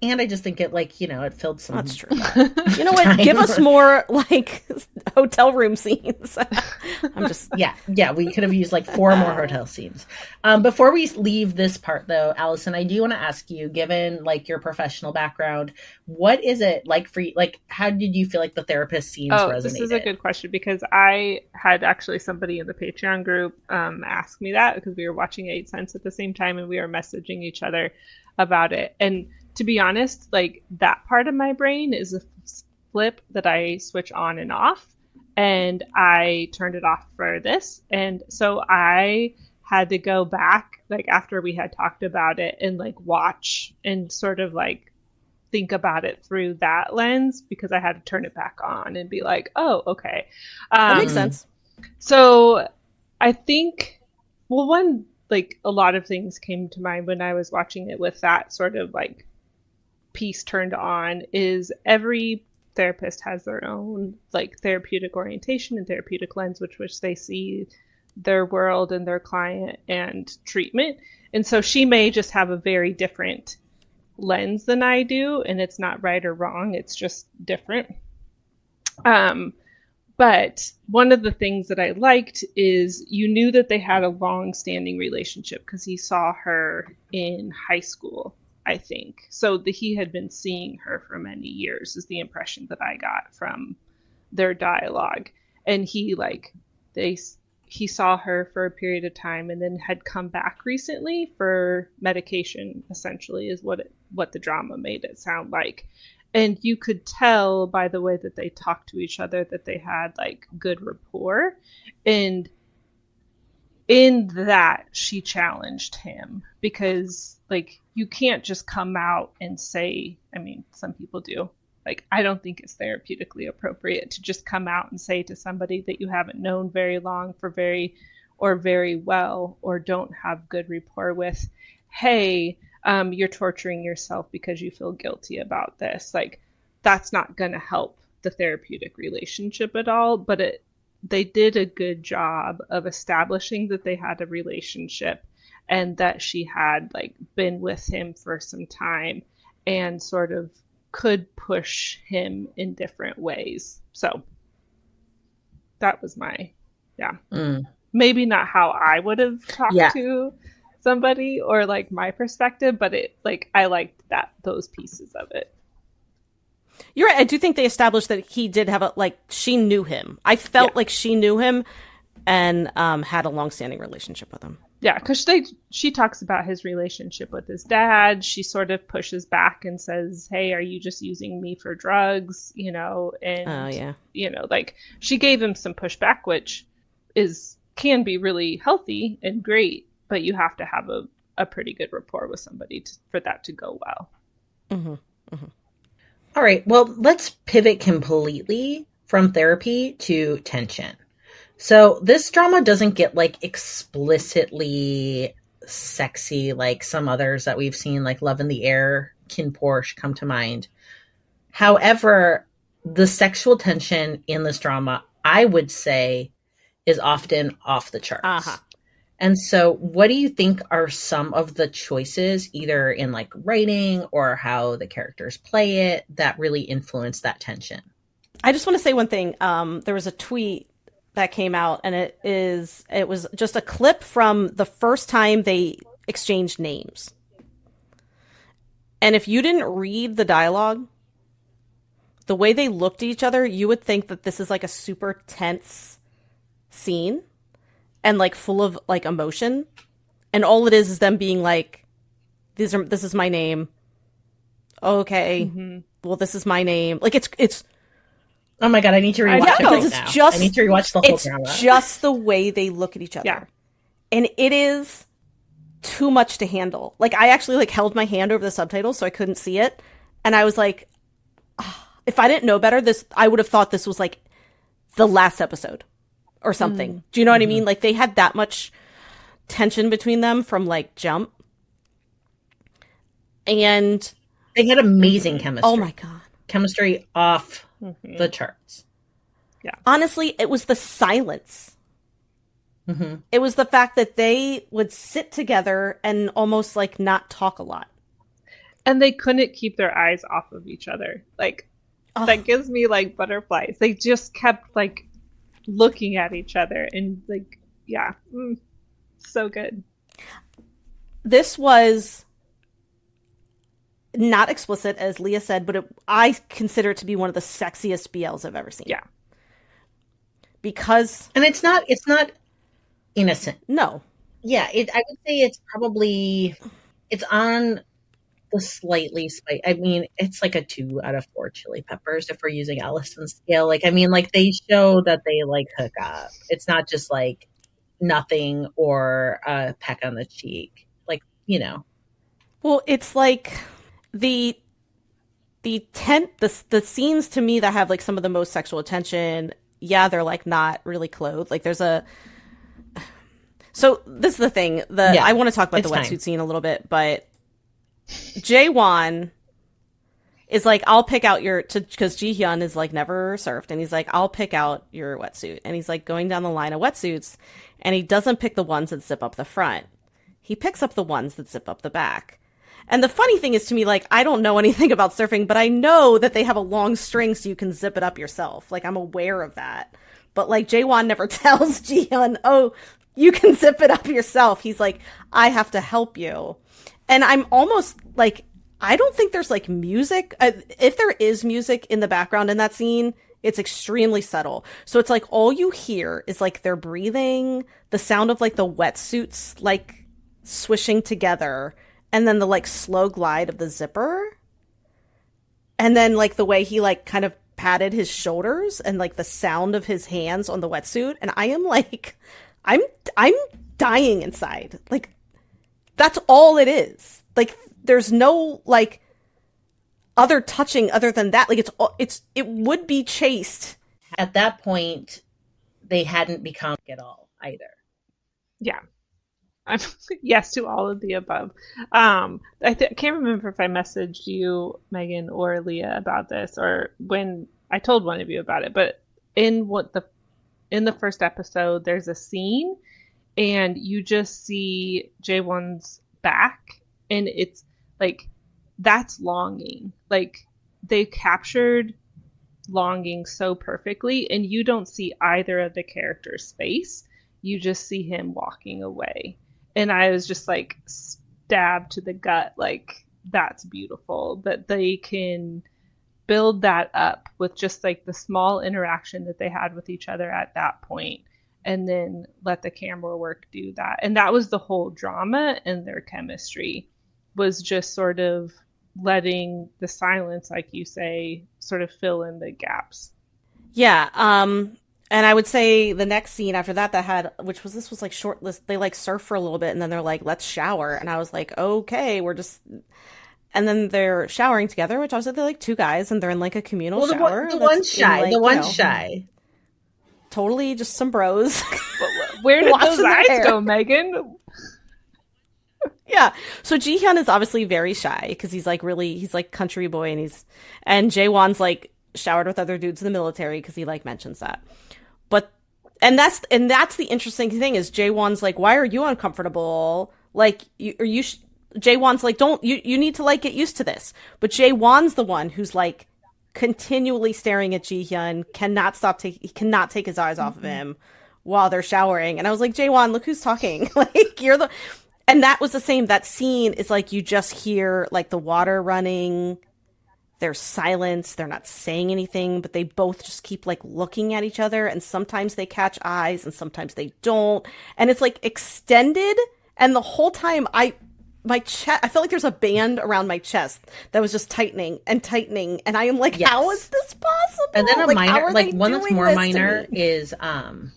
and I just think it like you know it filled some. That's true. you know what? Give us more like hotel room scenes. I'm just yeah yeah. We could have used like four more hotel scenes. Um, before we leave this part though, Alison, I do want to ask you, given like your professional background, what is it like for you? Like, how did you feel like the therapist scenes oh, resonated? This is a good question because I had actually somebody in the Patreon group um, ask me that because we were watching Eight Sense at the same time and we were messaging each other about it and to be honest, like that part of my brain is a flip that I switch on and off. And I turned it off for this. And so I had to go back, like after we had talked about it, and like watch and sort of like think about it through that lens because I had to turn it back on and be like, oh, okay. Um, that makes sense. So I think, well, one, like a lot of things came to mind when I was watching it with that sort of like piece turned on is every therapist has their own like therapeutic orientation and therapeutic lens which which they see their world and their client and treatment. And so she may just have a very different lens than I do, and it's not right or wrong, it's just different. Um, but one of the things that I liked is you knew that they had a long standing relationship because he saw her in high school, I think. So that he had been seeing her for many years, is the impression that I got from their dialogue. And he, like, they he saw her for a period of time and then had come back recently for medication essentially is what it what the drama made it sound like and you could tell by the way that they talked to each other that they had like good rapport and in that she challenged him because like you can't just come out and say i mean some people do like i don't think it's therapeutically appropriate to just come out and say to somebody that you haven't known very long for very or very well or don't have good rapport with hey um, you're torturing yourself because you feel guilty about this. Like, that's not going to help the therapeutic relationship at all. But it, they did a good job of establishing that they had a relationship and that she had like been with him for some time and sort of could push him in different ways. So that was my yeah. Mm. Maybe not how I would have talked yeah. to somebody or like my perspective, but it like I liked that those pieces of it. You're right. I do think they established that he did have a like she knew him. I felt yeah. like she knew him and um, had a long-standing relationship with him. Yeah, because they she talks about his relationship with his dad. She sort of pushes back and says, "Hey, are you just using me for drugs?" You know, and oh yeah, you know, like she gave him some pushback, which is can be really healthy and great but you have to have a, a pretty good rapport with somebody to, for that to go well. Mm-hmm. Mm-hmm. All right. Well, let's pivot completely from therapy to tension. So this drama doesn't get like explicitly sexy like some others that we've seen, like Love in the Air, KinnPorsche come to mind. However, the sexual tension in this drama, I would say, is often off the charts. Uh-huh. And so, what do you think are some of the choices, either in like writing or how the characters play it, that really influence that tension? I just want to say one thing. Um, there was a tweet that came out, and it is it was just a clip from the first time they exchanged names. And if you didn't read the dialogue, the way they looked at each other, you would think that this is like a super tense scene and like full of like emotion and all it is is them being like these are this is my name okay mm-hmm. well this is my name like it's it's oh my god i need to rewatch it right it's now. just i need to rewatch the whole it's drama. just the way they look at each other yeah. and it is too much to handle like i actually like held my hand over the subtitles so i couldn't see it and i was like oh, if i didn't know better this i would have thought this was like the last episode or something. Mm. Do you know what mm-hmm. I mean? Like they had that much tension between them from like jump. And they had amazing chemistry. Oh my god. Chemistry off mm-hmm. the charts. Yeah. Honestly, it was the silence. Mm-hmm. It was the fact that they would sit together and almost like not talk a lot. And they couldn't keep their eyes off of each other. Like, oh. that gives me like butterflies. They just kept like looking at each other and like yeah mm, so good this was not explicit as Lia said but it, i consider it to be one of the sexiest bls i've ever seen yeah because and it's not it's not innocent no yeah it, i would say it's probably it's on the slightly spicy. I mean, it's like a two out of four chili peppers if we're using Alison's scale. Like, I mean, like they show that they like hook up. It's not just like nothing or a peck on the cheek. Like, you know. Well, it's like the the tent the the scenes to me that have like some of the most sexual attention. Yeah, they're like not really clothed. Like there's a so this is the thing. The yeah, I want to talk about the wetsuit scene a little bit, but Jaewon is like, I'll pick out your, to because Jihyun is like never surfed, and he's like, I'll pick out your wetsuit. And he's like going down the line of wetsuits, and he doesn't pick the ones that zip up the front. He picks up the ones that zip up the back. And the funny thing is to me, like, I don't know anything about surfing, but I know that they have a long string so you can zip it up yourself. Like, I'm aware of that. But like, Jaewon never tells Jihyun, oh, you can zip it up yourself. He's like, I have to help you. And I'm almost like, I don't think there's like music. Uh, if there is music in the background in that scene, it's extremely subtle. So it's like all you hear is like their breathing, the sound of like the wetsuits like swishing together, and then the like slow glide of the zipper. And then like the way he like kind of patted his shoulders and like the sound of his hands on the wetsuit. And I am like, I'm I'm dying inside. Like that's all it is. Like there's no like other touching other than that. Like it's it's it would be chaste. At that point, they hadn't become at all either. Yeah. I'm yes to all of the above. Um, I th- can't remember if I messaged you, Megan, or Lia about this, or when I told one of you about it. But in what the in the first episode, there's a scene, and you just see Jaewon's back, and it's like that's longing. Like they captured longing so perfectly, and you don't see either of the characters' face. You just see him walking away. And I was just like stabbed to the gut. Like, that's beautiful that they can build that up with just like the small interaction that they had with each other at that point and then let the camera work do that. And that was the whole drama and their chemistry was just sort of letting the silence, like you say, sort of fill in the gaps. Yeah. Um, and I would say the next scene after that that had, which was this was like short list. They like surf for a little bit and then they're like, let's shower. And I was like, okay, we're just. And then they're showering together, which I was like, they're like two guys and they're in like a communal well, the shower. One, the one's shy. like, the one's know, shy. Totally just some bros. Where did those eyes go, Megan? yeah. So Jihyun is obviously very shy because he's like really he's like country boy and he's and Jaewon's like showered with other dudes in the military because he like mentions that. And that's and that's the interesting thing is Jaewon's like why are you uncomfortable? Like you or you sh- Jaewon's like don't you you need to like get used to this. But Jaewon's the one who's like continually staring at Jihyun, cannot stop take he cannot take his eyes off mm-hmm. of him while they're showering. And I was like, Jaewon, look who's talking. like you're the and that was the same. That scene is like you just hear like the water running. There's silence. They're not saying anything, but they both just keep like looking at each other. And sometimes they catch eyes and sometimes they don't. And it's like extended. And the whole time I, my chest, I felt like there's a band around my chest that was just tightening and tightening. And I am like, yes. how is this possible? And then a like, minor, like one that's more minor is, um,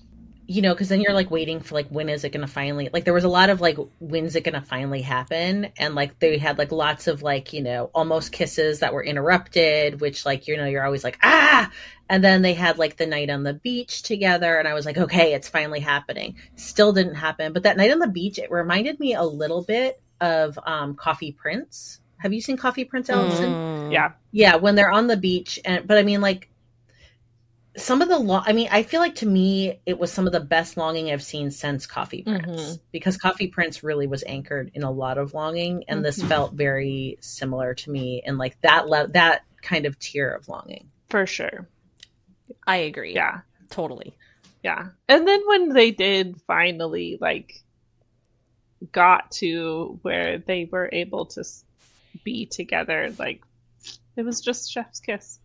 you know, because then you're like waiting for like when is it going to finally like there was a lot of like when's it going to finally happen, and like they had like lots of like you know almost kisses that were interrupted, which like you know you're always like ah, and then they had like the night on the beach together, and I was like okay, it's finally happening. Still didn't happen, but that night on the beach it reminded me a little bit of um, Coffee Prince. Have you seen Coffee Prince, Alison? Mm. Yeah, yeah. When they're on the beach, and but I mean like some of the long i mean i feel like to me it was some of the best longing i've seen since coffee prince mm-hmm. because coffee prince really was anchored in a lot of longing and mm-hmm. this felt very similar to me and like that le- that kind of tier of longing. For sure. I agree. Yeah. Totally. Yeah. And then when they did finally like got to where they were able to be together like it was just chef's kiss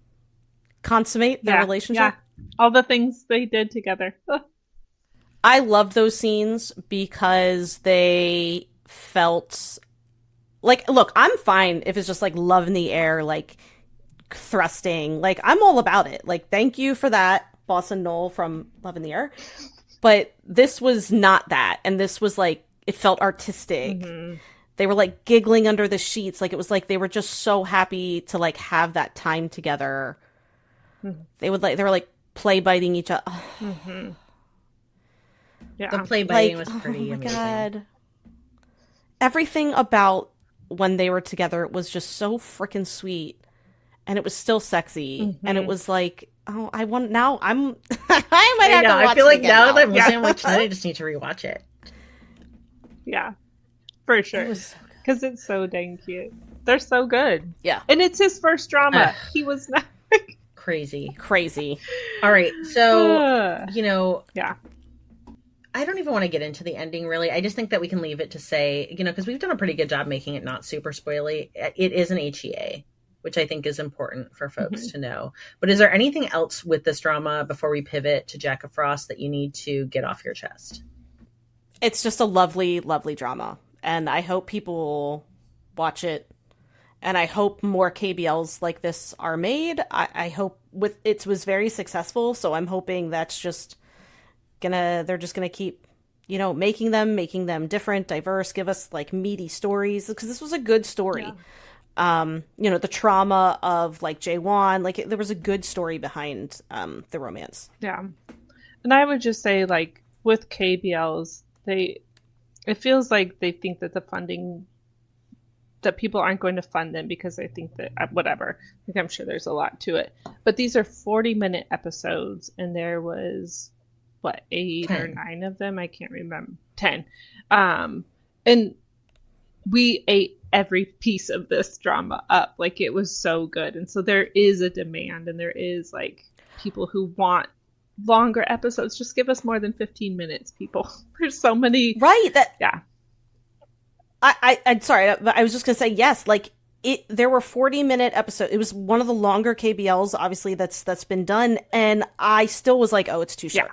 consummate their yeah, relationship. Yeah. All the things they did together. I love those scenes because they felt like look, I'm fine if it's just like love in the air, like thrusting. Like I'm all about it. Like thank you for that, Boss and Noeul from Love in the Air. But this was not that. And this was like it felt artistic. Mm-hmm. They were like giggling under the sheets. Like it was like they were just so happy to like have that time together Mm-hmm. They would like they were like play biting each other. Mm-hmm. Yeah, the play biting like, was pretty. Oh my amazing. god! Everything about when they were together was just so freaking sweet, and it was still sexy, Mm-hmm. and it was like, oh, I want now. I'm I might I have know. to watch I feel it like again now that I'm Yeah. listening, I'm like, tonight I just need to rewatch it. Yeah, for It sure. was so. Because it's so dang cute. They're so good. Yeah. And it's his first drama. He was not. Crazy. crazy. All right, so you know, yeah. I don't even want to get into the ending really. I just think that we can leave it to say, you know, because we've done a pretty good job making it not super spoily. It is an HEA, which I think is important for folks mm-hmm. to know. But is there anything else with this drama before we pivot to Jack O' Frost that you need to get off your chest? It's just a lovely, lovely drama, and I hope people watch it. And I hope more KBLs like this are made. I, I hope with it was very successful, so I'm hoping that's just gonna they're just gonna keep you know making them making them different diverse give us like meaty stories because this was a good story um you know the trauma of like Jaewon like it, there was a good story behind um the romance Yeah. And I would just say, like, with KBLs, they, it feels like they think that the funding, that people aren't going to fund them because they think that, uh, whatever. Like, I'm sure there's a lot to it. But these are 40 minute episodes, and there was, what, eight or nine of them? I can't remember. 10. Um, and we ate every piece of this drama up. Like, it was so good. And so there is a demand, and there is, like, people who want longer episodes. Just give us more than 15 minutes, people. There's so many. right that Yeah. I, I I'm sorry, but I was just gonna say yes. Like it, there were 40 minute episodes. It was one of the longer KBLs, obviously that's that's been done, and I still was like, oh, it's too short.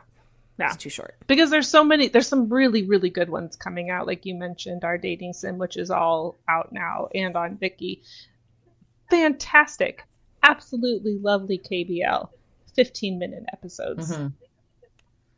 Yeah. It's too short. Because there's so many, there's some really, really good ones coming out. Like you mentioned, our dating sim, which is all out now and on Viki. Fantastic. Absolutely lovely KBL. 15 minute episodes. Mhm.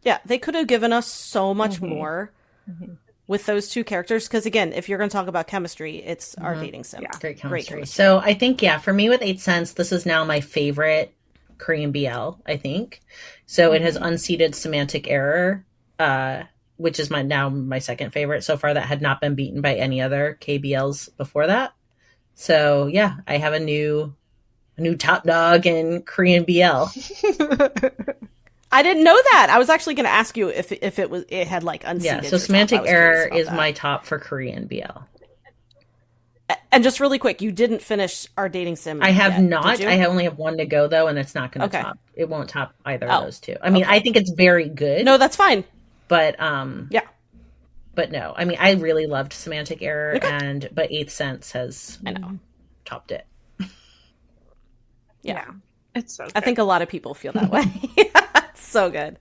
Yeah, they could have given us so much Mhm. more Mhm. With those two characters. Because again, if you're going to talk about chemistry, it's our Mhm. dating sim. Yeah. Great chemistry. Great chemistry. So I think, yeah, for me with Eighth Sense, this is now my favorite Korean BL, I think. So it has unseated Semantic Error, uh, which is my now my second favorite so far that had not been beaten by any other KBLs before that. So yeah, I have a new a new top dog in Korean BL. I didn't know that. I was actually going to ask you if if it was it had like unseated. Yeah, so your top. I Semantic Error is that. my top for Korean BL. And just really quick, you didn't finish our dating sim. I have yet, not. I only have one to go though, and it's not going to Okay. top. It won't top either Oh, of those two. I mean, I think it's very good. No, that's fine. but um Yeah. but no i mean i really loved semantic error Okay. and but eighth sense has I know. topped it Yeah. It's so I think a lot of people feel that way. it's so good.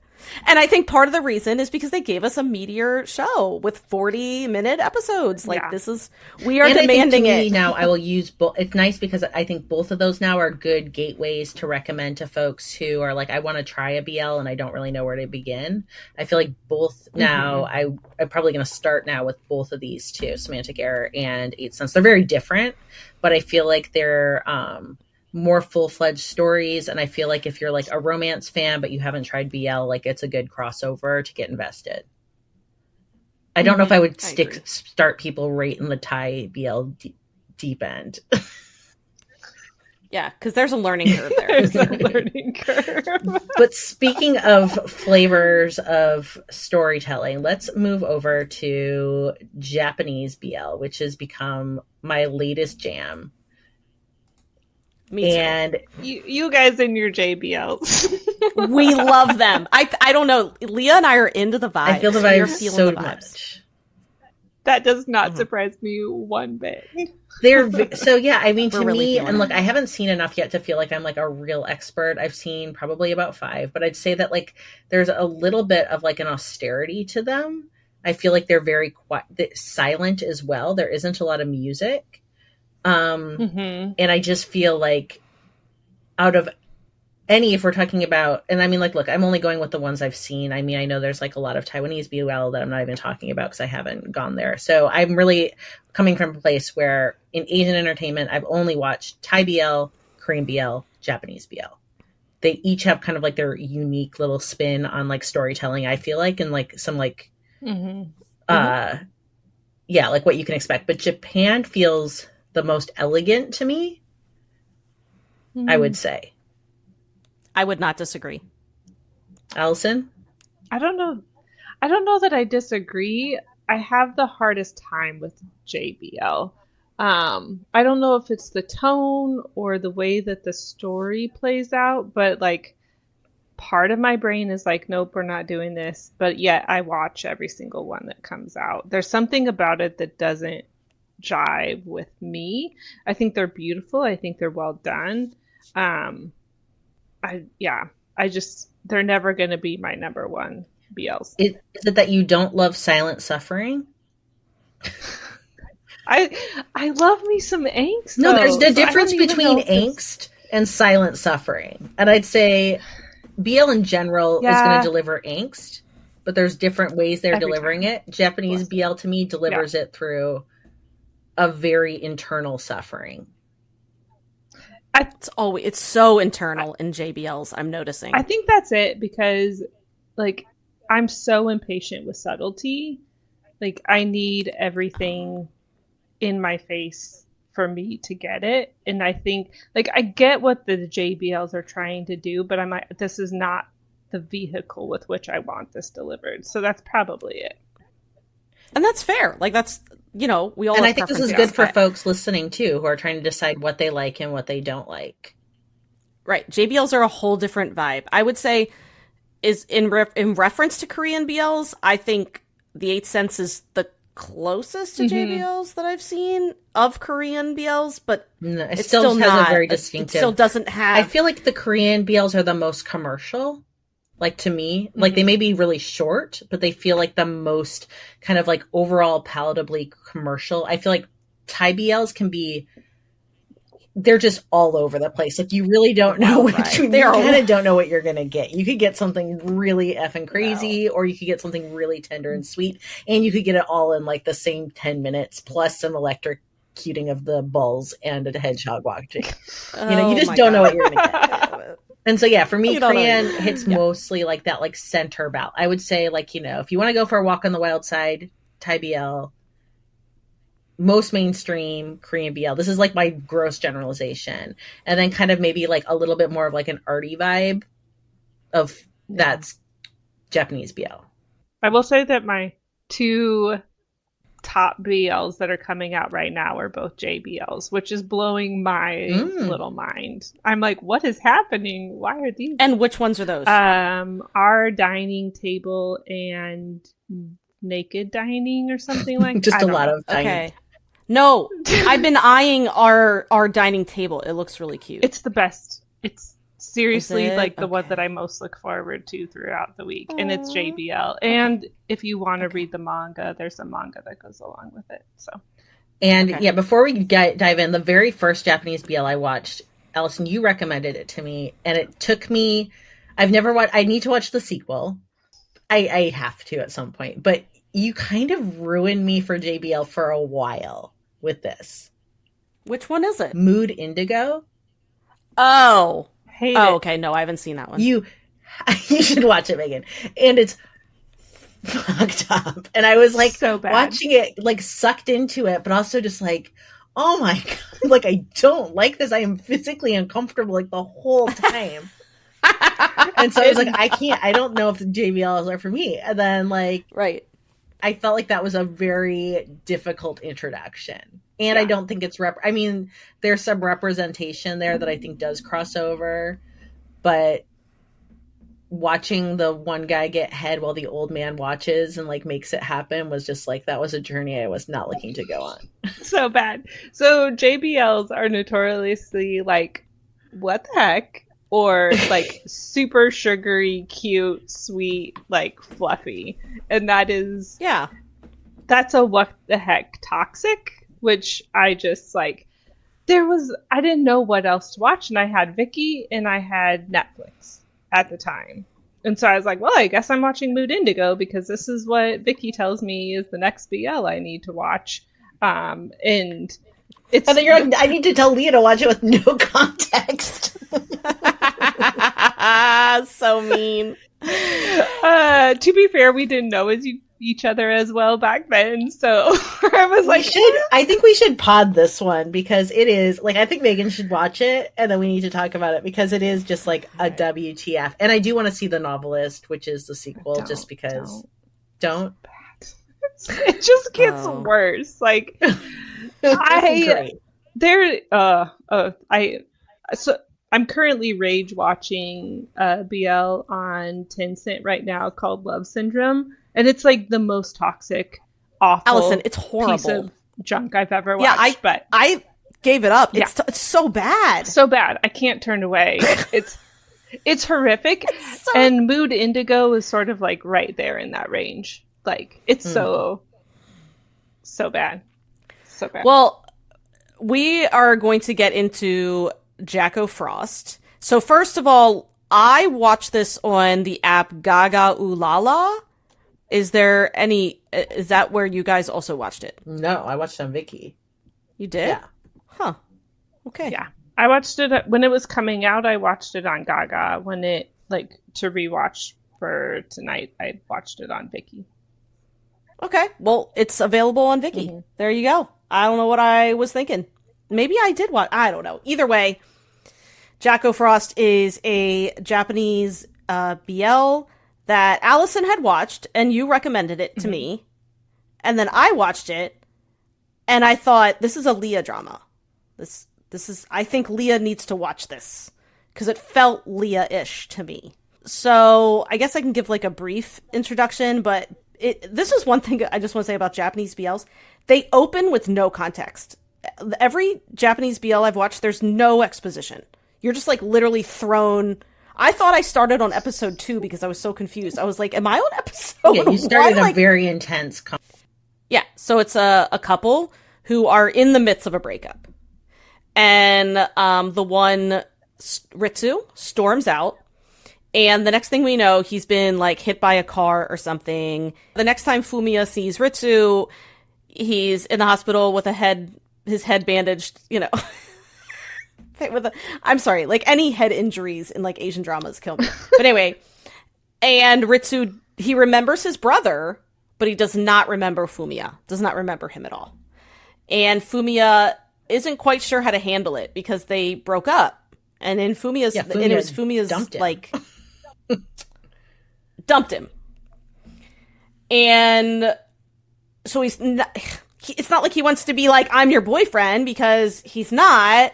And I think part of the reason is because they gave us a meteor show with 40 minute episodes. Like Yeah. this is we are and demanding I think to me it. now i will use both it's nice because i think both of those now are good gateways to recommend to folks who are like i want to try a bl and i don't really know where to begin i feel like both now i i'm probably going to start now with both of these two semantic error and eight sense they're very different but i feel like they're um more full-fledged stories and i feel like if you're like a romance fan but you haven't tried bl like it's a good crossover to get invested i don't know if i would mm-hmm. I stick agree. start people right in the thai bl d- deep end Yeah, because there's a learning curve there. There's a learning curve. but speaking of flavors of storytelling let's move over to japanese bl which has become my latest jam Me too. and you, you guys in your JBLs. we love them. I I don't know. Lia and I are into the vibes. i feel the We are vibes feeling so the vibes. much that does not Mhm. surprise me one bit. They're so yeah. I mean, We're to really me, and it. look, I haven't seen enough yet to feel like I'm like a real expert. I've seen probably about five, but I'd say that like there's a little bit of like an austerity to them. I feel like they're very quiet, silent as well. There isn't a lot of music, um, Mm-hmm. and I just feel like out of any, if we're talking about, and I mean, like, look, I'm only going with the ones I've seen. I mean, I know there's like a lot of Taiwanese BL that I'm not even talking about because I haven't gone there. So I'm really coming from a place where in Asian entertainment, I've only watched Thai BL, Korean BL, Japanese BL. They each have kind of like their unique little spin on like storytelling, I feel like, and like some like, Mm-hmm. uh, yeah, like what you can expect. But Japan feels the most elegant to me I would say. I would not disagree. Alison? I don't know. I don't know that I disagree. I have the hardest time with JBL. Um, I don't know if it's the tone or the way that the story plays out, but like part of my brain is like, nope, we're not doing this. But yet I watch every single one that comes out. There's something about it that doesn't jive with me. I think they're beautiful. I think they're well done. Um, I yeah, I just they're never going to be my number one BLs. Is, is it that you don't love silent suffering? I I love me some angst. No, though, there's the so difference between know if it's- angst and silent suffering. And I'd say BL in general is going to deliver angst, but there's different ways they're Every delivering time. it. Japanese BL to me delivers it through a very internal suffering. It's always it's so internal in JBLs. I'm noticing. I think that's it because like I'm so impatient with subtlety. Like I need everything in my face for me to get it. And I think like I get what the JBLs are trying to do, but I'm like this is not the vehicle with which I want this delivered. So that's probably it. and that's fair. Like that's you know we all. and I think this is good for folks listening too who are trying to decide what they like and what they don't like. Right. JBLs are a whole different vibe. I would say is in re- in reference to Korean BLs, I think the Eighth Sense is the closest to Mhm. JBLs that I've seen of Korean BLs, but No, it still, still, has not a very it still doesn't have I feel like the Korean BLs are the most commercial. Like to me, like they mm-hmm. may be really short, but they feel like the most kind of like overall palatably commercial. I feel like Thai BLs can be they're just all over the place. Like you really don't know what right. you, They are- kind of don't know what you're gonna get. You could get something really effing crazy, or you could get something really tender and sweet, and you could get it all in like the same ten minutes plus some electrocuting of the balls and a hedgehog watching. You know, you Oh just don't know what you're gonna get. And so yeah, for me, know. Korean hits Yeah. mostly like that like center belt. I would say like, you know, if you want to go for a walk on the wild side, Thai BL, most mainstream Korean BL. This is like my gross generalization. And then kind of maybe like a little bit more of like an arty vibe of that's Japanese BL. I will say that my two top BLs that are coming out right now are both JBLs, which is blowing my Mm. little mind. I'm like, what is happening? Why are these? And which ones are those? Um, our dining table and naked dining or something like Just I a don't lot know. of tiny okay. No, I've been eyeing our our dining table. It looks really cute. It's the best. It's seriously like the one that I most look forward to throughout the week, and it's Aw. JBL. And if you want to read the manga, there's a manga that goes along with it. So And Okay. yeah, before we get, dive in, the very first Japanese BL I watched, Alison, you recommended it to me, and it took me. I've never watched. I need to watch the sequel. I, I have to at some point, but you kind of ruined me for JBL for a while with this which one is it? Mood Indigo. Oh. Hate Oh, it. okay. No, I haven't seen that one. You you should watch it, Megan, and it's fucked up. And I was like so bad. watching it like sucked into it, but also just like, oh my god, like I don't like this. I am physically uncomfortable like the whole time. and so I was like, I can't. I don't know if the JBLs are for me. And then like right. I felt like that was a very difficult introduction. And I don't think it's rep. I mean, there's some representation there that I think does cross over, but watching the one guy get head while the old man watches and like makes it happen was just like that was a journey I was not looking to go on. so bad. So JBLs are notoriously like, what the heck? Or like super sugary, cute, sweet, like fluffy. And that is Yeah. that's a what the heck toxic, which I just like there was I didn't know what else to watch and I had Viki and I had Netflix at the time. And so I was like, well, I guess I'm watching Mood Indigo because this is what Viki tells me is the next BL I need to watch. Um and it's And then you're like, I need to tell Lia to watch it with no context. so mean. uh, to be fair, we didn't know as you each other as well back then. So I was like, should, I think we should pod this one because it is like I think Megan should watch it and then we need to talk about it because it is just like a WTF. And I do want to see the novelist, which is the sequel, Don't, just because. don't. Don't. It just gets Oh. worse. Like I- Great. there uh uh I so I'm currently rage watching uh BL on Tencent right now called Love Syndrome and it's like the most toxic awful Alison, it's piece horrible. of junk I've ever watched. Yeah, I- but I gave it up. It's, it's so bad. so bad I can't turn away it's it's horrific So- and Mood Indigo is sort of like right there in that range like it's Hmm. so so bad so bad Well, we are going to get into Jack O' Frost. So first of all, I watched this on the app GagaOOLala. Is there any? Is that where you guys also watched it? No, I watched on Viki. You did? Yeah. Huh. Okay. Yeah. I watched it when it was coming out. I watched it on Gaga. When it like to rewatch for tonight, I watched it on Viki. Okay. Well, it's available on Viki. Mhm. There you go. I don't know what I was thinking. Maybe I did watch. I don't know. Either way, Jack O' Frost is a Japanese uh, BL that Alison had watched, and you recommended it to mm-hmm. me. And then I watched it, and I thought this is a Lia drama. This this is. I think Lia needs to watch this because it felt Lia-ish to me. So I guess I can give like a brief introduction, but it this is one thing I just want to say about Japanese BLs. They open with no context. Every Japanese BL I've watched, there's no exposition. You're just like literally thrown. I thought I started on episode two because I was so confused. I was like, "Am I on episode?" yeah, you started a Like, very intense. Con- yeah, so it's a, a couple who are in the midst of a breakup. And um, the one, Ritsu, storms out. And the next thing we know, he's been like hit by a car or something. The next time Fumiya sees Ritsu, he's in the hospital with a head, his head bandaged, you know. with a, I'm sorry, like any head injuries in like Asian dramas kill me. But anyway, and Ritsu, he remembers his brother, but he does not remember Fumiya, does not remember him at all. And Fumiya isn't quite sure how to handle it because they broke up. And in Fumiya's, Yeah, and it was Fumiya's dumped like dumped him. And so he's not, he, it's not like he wants to be like I'm your boyfriend because he's not.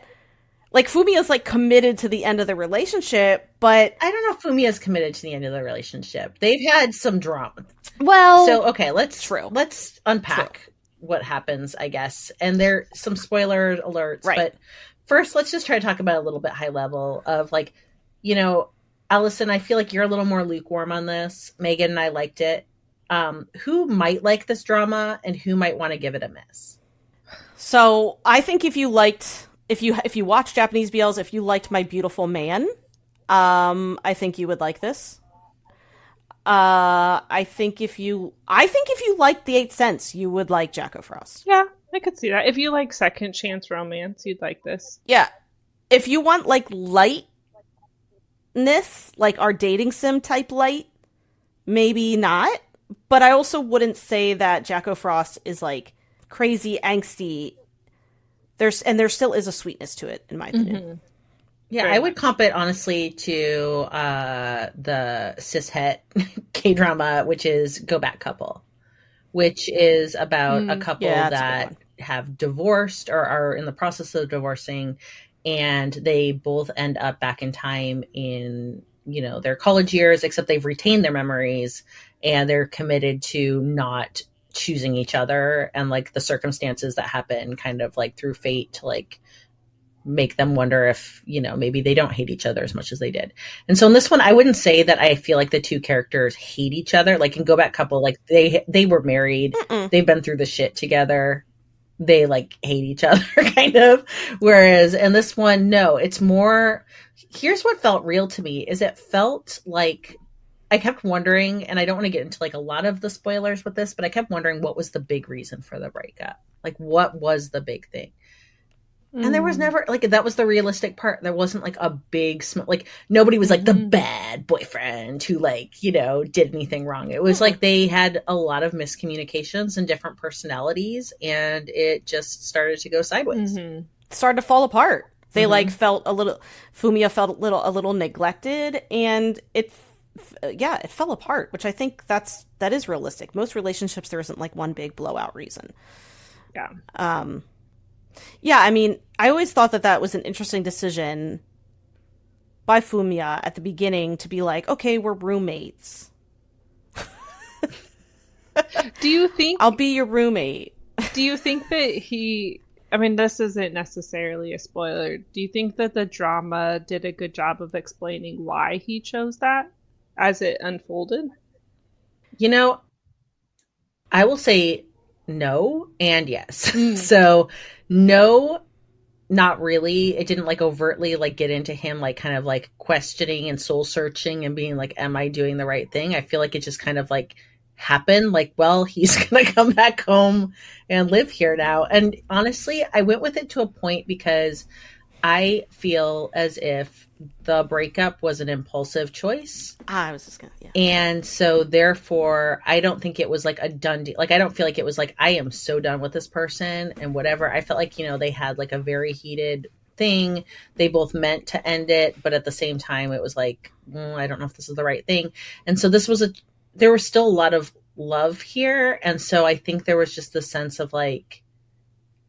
Like Fumiya's like committed to the end of the relationship, but I don't know if Fumiya's committed to the end of the relationship. They've had some drama. well, So okay, let's True. let's unpack what happens, I guess. And there some spoiler alerts, Right. but first let's just try to talk about a little bit high level of like, you know, Alison, I feel like you're a little more lukewarm on this. Megan and I liked it. Um, who might like this drama and who might want to give it a miss? So I think if you liked if you if you watch Japanese BLs, if you liked My Beautiful Man, um, I think you would like this. Uh, I think if you I think if you liked The Eighth Sense, you would like Jack O' Frost. Yeah, I could see that. If you like second chance romance, you'd like this. Yeah. If you want like lightness, like our dating sim type light, maybe not. But I also wouldn't say that Jack O' Frost is like crazy angsty. There's and there still is a sweetness to it, in my opinion. Yeah, Very I would comp it honestly to uh, the cishet K drama, which is Go Back Couple, which is about a Mm, couple yeah, that's a that have divorced or are in the process of divorcing, and they both end up back in time in you know their college years, except they've retained their memories and they're committed to not choosing each other and like the circumstances that happen kind of like through fate to like make them wonder if you know maybe they don't hate each other as much as they did. And so in this one i wouldn't say that i feel like the two characters hate each other. Like in go back couple like they they were married. Mm-mm. they've been through the shit together. They like hate each other kind of. Whereas in this one no. It's more here's what felt real to me is it felt like i kept wondering and i don't want to get into like a lot of the spoilers with this but i kept wondering what was the big reason for the breakup like what was the big thing And there was Mm. never like that was the realistic part. There wasn't like a big sm- like nobody was like the Mhm. bad boyfriend who like you know did anything wrong. It was like they had a lot of miscommunications and different personalities, and it just started to go sideways. Mhm. started to fall apart. They Mhm. like felt a little Fumiya felt a little a little neglected and it yeah, it fell apart, which I think that's that is realistic. Most relationships there isn't like one big blowout reason. Yeah. Um yeah, I mean, I always thought that that was an interesting decision by Fumiya at the beginning to be like, okay, we're roommates. Do you think I'll be your roommate. do you think that he I mean this isn't necessarily a spoiler. Do you think that the drama did a good job of explaining why he chose that as it unfolded? You know, I will say no and yes. Mm. so no, not really. It didn't like overtly like get into him like kind of like questioning and soul searching and being like, "Am I doing the right thing?" I feel like it just kind of like happened. Like, well, he's gonna come back home and live here now. And honestly, I went with it to a point because I feel as if the breakup was an impulsive choice. Ah, I was just gonna yeah. And so therefore, I don't think it was like a done deal. Like I don't feel like it was like I am so done with this person and whatever. I felt like, you know, they had like a very heated thing. They both meant to end it, but at the same time it was like, mm, I don't know if this is the right thing. And so this was a there was still a lot of love here, and so I think there was just the sense of like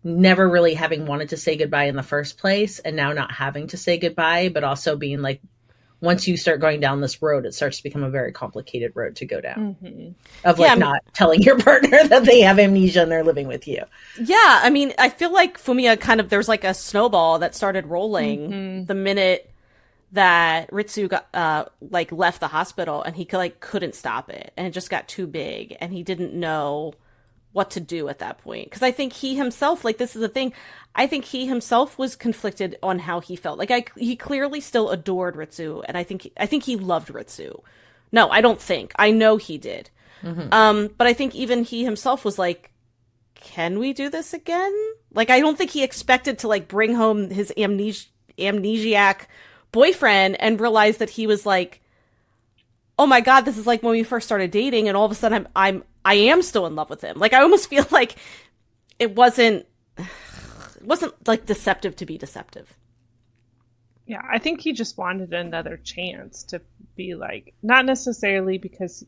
never really having wanted to say goodbye in the first place and now not having to say goodbye, but also being like once you start going down this road, it starts to become a very complicated road to go down. Mm-hmm. Of Yeah, like I mean- not telling your partner that they have amnesia and they're living with you. Yeah, I mean, I feel like Fumiya kind of there's like a snowball that started rolling Mhm. the minute that Ritsu got uh like left the hospital and he could, like couldn't stop it and it just got too big and he didn't know what to do at that point. Because I think he himself like this is the thing I think he himself was conflicted on how he felt. Like I he clearly still adored Ritsu and I think I think he loved Ritsu. No I don't think. I know he did. Um but I think even he himself was like can we do this again? Like, I don't think he expected to like bring home his amnes- amnesiac boyfriend and realize that he was like, oh my god, this is like when we first started dating, and all of a sudden I'm I'm I am still in love with him. Like, I almost feel like it wasn't it wasn't like deceptive to be deceptive. Yeah, I think he just wanted another chance to be like, not necessarily because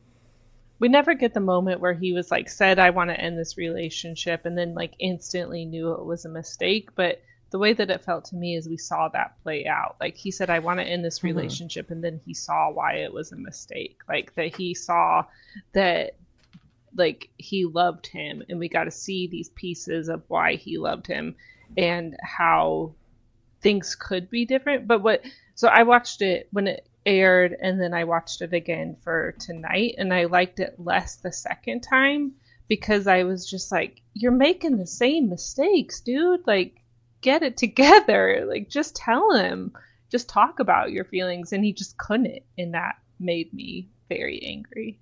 we never get the moment where he was like, said, I want to end this relationship, and then like instantly knew it was a mistake. But the way that it felt to me is we saw that play out. Like he said, I want to end this Mhm. relationship, and then he saw why it was a mistake. Like that he saw that like he loved him and we got to see these pieces of why he loved him and how things could be different. But what so i watched it when it aired and then i watched it again for tonight and i liked it less the second time because i was just like you're making the same mistakes dude. Like get it together. Like just tell him. Just talk about your feelings. And he just couldn't and that made me very angry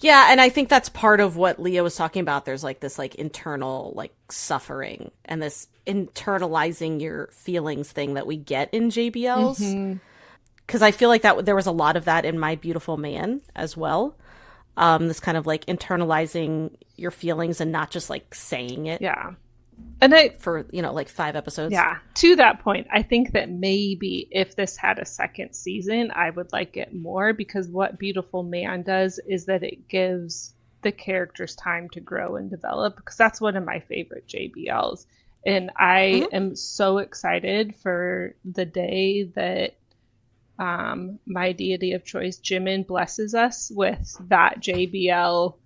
Yeah, and I think that's part of what Lia was talking about. There's like this like internal like suffering and this internalizing your feelings thing that we get in JBLs. Mhm. because I feel like that there was a lot of that in My Beautiful Man as well. Um, this kind of like internalizing your feelings and not just like saying it yeah and i for you know like five episodes. Yeah, to that point, I think that maybe if this had a second season, I would like it more because what Beautiful Man does is that it gives the characters time to grow and develop because that's one of my favorite JBLs. And I Mhm. am so excited for the day that um, my deity of choice, Jimin, blesses us with that JBL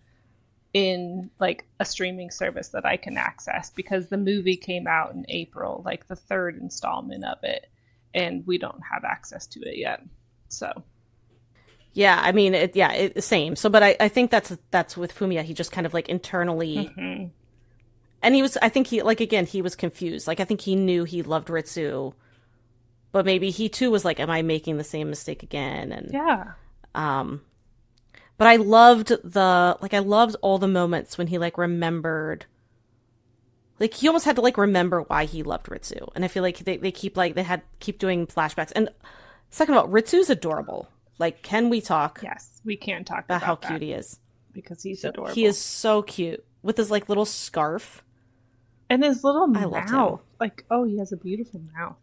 in like a streaming service that I can access because the movie came out in April, like the third installment of it, and we don't have access to it yet. So yeah. I mean, it, yeah, it, same. So, but I, I think that's that's with Fumiya. He just kind of like internally, mhm. and he was. I think he like again he was confused. Like I think he knew he loved Ritsu, but maybe he too was like, "Am I making the same mistake again?" And yeah, Um, but I loved the like I loved all the moments when he like remembered like he almost had to like remember why he loved Ritsu. And I feel like they, they keep like they had keep doing flashbacks. And second of all, Ritsu's adorable. Like, can we talk Yes, we can talk about about, how that cute he is? because he's So adorable. He is so cute with his like little scarf. and his little I loved him. mouth. Like, oh, he has a beautiful mouth.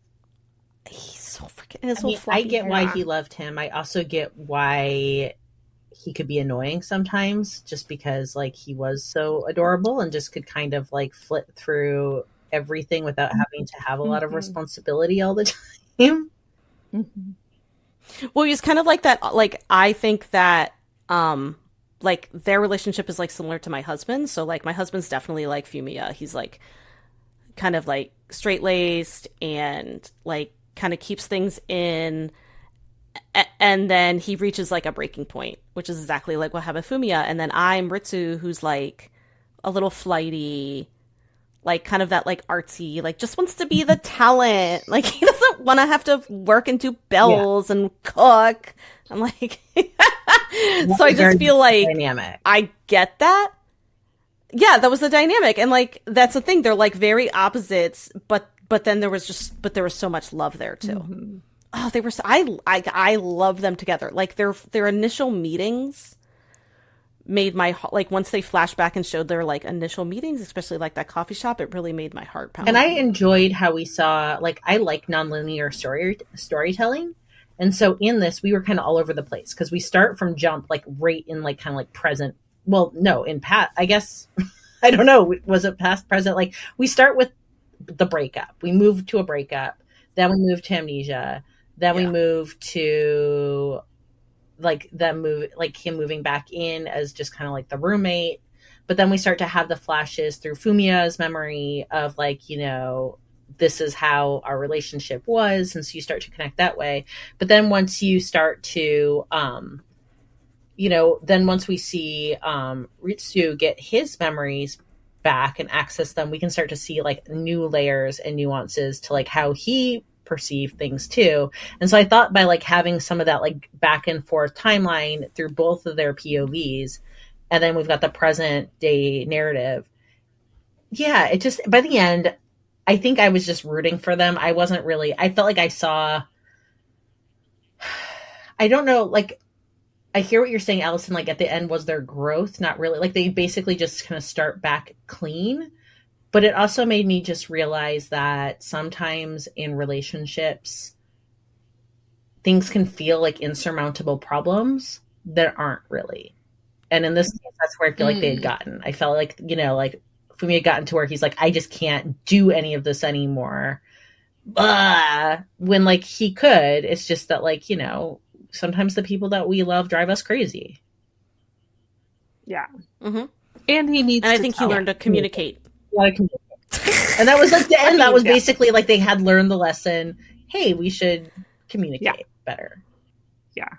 He's so freaking his I, mean, I get hair. why hair. he loved him. I also get why he could be annoying sometimes, just because like he was so adorable and just could kind of like flit through everything without having to have a lot of Mhm. responsibility all the time. Mm-hmm. Well, he's kind of like that. Like, I think that, um, like their relationship is like similar to my husband. So, like, my husband's definitely like Fumiya. He's like kind of like straight laced and like kind of keeps things in. And then he reaches like a breaking point, which is exactly like what happened Fumiya. And then I'm Ritsu, who's like a little flighty, like kind of that like artsy, like just wants to be the talent. Like he doesn't want to have to work and do bells and cook. I'm like, so I just feel like dynamic. I get that. Yeah, that was the dynamic, and like that's the thing. They're like very opposites, but but then there was just but there was so much love there too. Mhm. Oh, they were. So, I I I love them together. Like their their initial meetings made my like once they flashed back and showed their like initial meetings, especially like that coffee shop. It really made my heart pound. And I enjoyed how we saw like I like nonlinear story storytelling. And so in this we were kind of all over the place because we start from jump like right in like kind of like present. Well, no, in pat I guess I don't know, was it past present like we start with the breakup. We move to a breakup, then we move to amnesia, then we move to like them move like him moving back in as just kind of like the roommate. But then we start to have the flashes through Fumiya's memory of like you know this is how our relationship was and so you start to connect that way. But then once you start to um you know then once we see um Ritsu get his memories back and access them we can start to see like new layers and nuances to like how he perceived things too. And so i thought by like having some of that like back and forth timeline through both of their povs and then we've got the present day narrative yeah it just by the end i think i was just rooting for them. I wasn't really i felt like i saw i don't know like i hear what you're saying alison like at the end was their growth? Not really. Like they basically just kind of start back clean but it also made me just realize that sometimes in relationships things can feel like insurmountable problems that aren't really and in this case that's where i feel like they had Mm. gotten i felt like you know like Fumi had gotten to where he's like i just can't do any of this anymore Blah. when like he could it's just that like you know sometimes the people that we love drive us crazy Yeah, mm-hmm. and he needs. and I to think he tell. learned to communicate. Gotta communicate. and that was like the end that was Yeah. basically like they had learned the lesson hey we should communicate Yeah. better Yeah.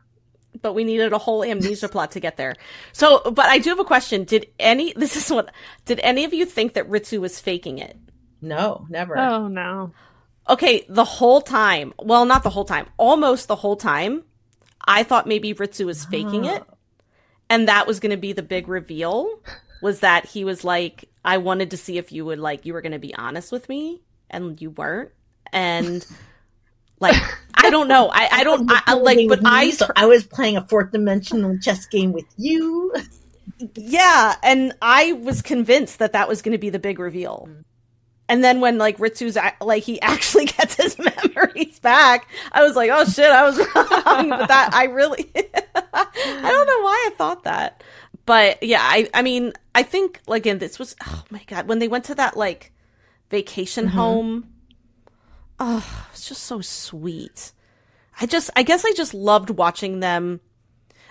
but we needed a whole amnesia plot to get there. So, but I do have a question. Did any this is what did any of you think that Ritsu was faking it? no never Oh no! Okay, the whole time. Well, not the whole time. Almost the whole time. I thought maybe Ritsu was faking it, and that was going to be the big reveal. Was that he was like, I wanted to see if you would like you were going to be honest with me, and you weren't, and like I don't know. I I don't I, I like, but I so I was playing a fourth dimensional chess game with you. Yeah, and I was convinced that that was going to be the big reveal. And then when like Ritsu's like he actually gets his memories back, I was like, "Oh shit, I was wrong." but that I really I don't know why I thought that. But yeah, I I mean, I think like again this was oh my god, when they went to that like vacation Mhm. home. Oh, it's just so sweet. I just I guess I just loved watching them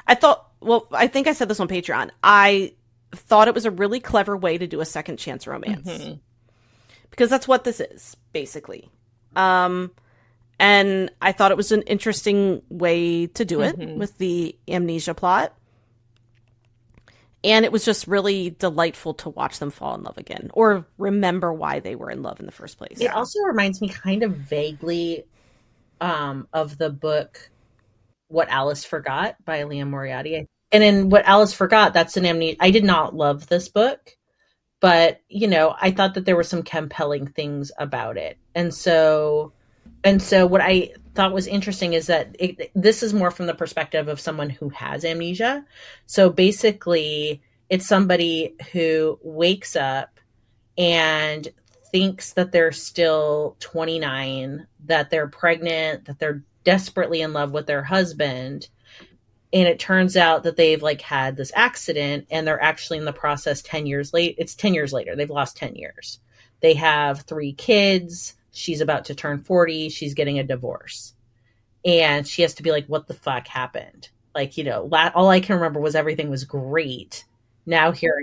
I thought, well, I think I said this on Patreon. I thought it was a really clever way to do a second chance romance Mhm. because that's what this is, basically. Um, and I thought it was an interesting way to do it Mhm. with the amnesia plot. And it was just really delightful to watch them fall in love again or remember why they were in love in the first place. It also reminds me kind of vaguely um, of the book What Alice Forgot by Liane Moriarty. And in What Alice Forgot, that's an amnesia. I did not love this book, but you know, I thought that there were some compelling things about it, and so and so what I thought was interesting is that it, this is more from the perspective of someone who has amnesia. So basically, it's somebody who wakes up and thinks that they're still 29, that they're pregnant, that they're desperately in love with their husband. And it turns out that they've like had this accident and they're actually in the process 10 years late. It's 10 years later. They've lost 10 years. They have three kids. She's about to turn 40. She's getting a divorce. And she has to be like, what the fuck happened? Like, you know, all I can remember was everything was great. Now here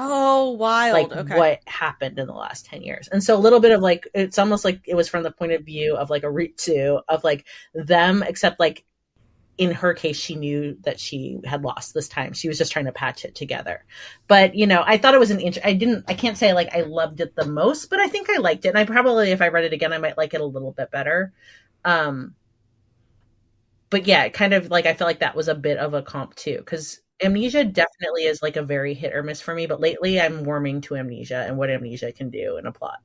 Oh, wild. Like okay. what happened in the last 10 years. And so a little bit of like, it's almost like it was from the point of view of like a Ritsu of like them, except like in her case, she knew that she had lost this time. She was just trying to patch it together. But, you know, I thought it was an inch. I didn't, I can't say like I loved it the most, but I think I liked it. And I probably, if I read it again, I might like it a little bit better. Um, but yeah, kind of like I feel like that was a bit of a comp too, because amnesia definitely is like a very hit or miss for me, but lately I'm warming to amnesia and what amnesia can do in a plot.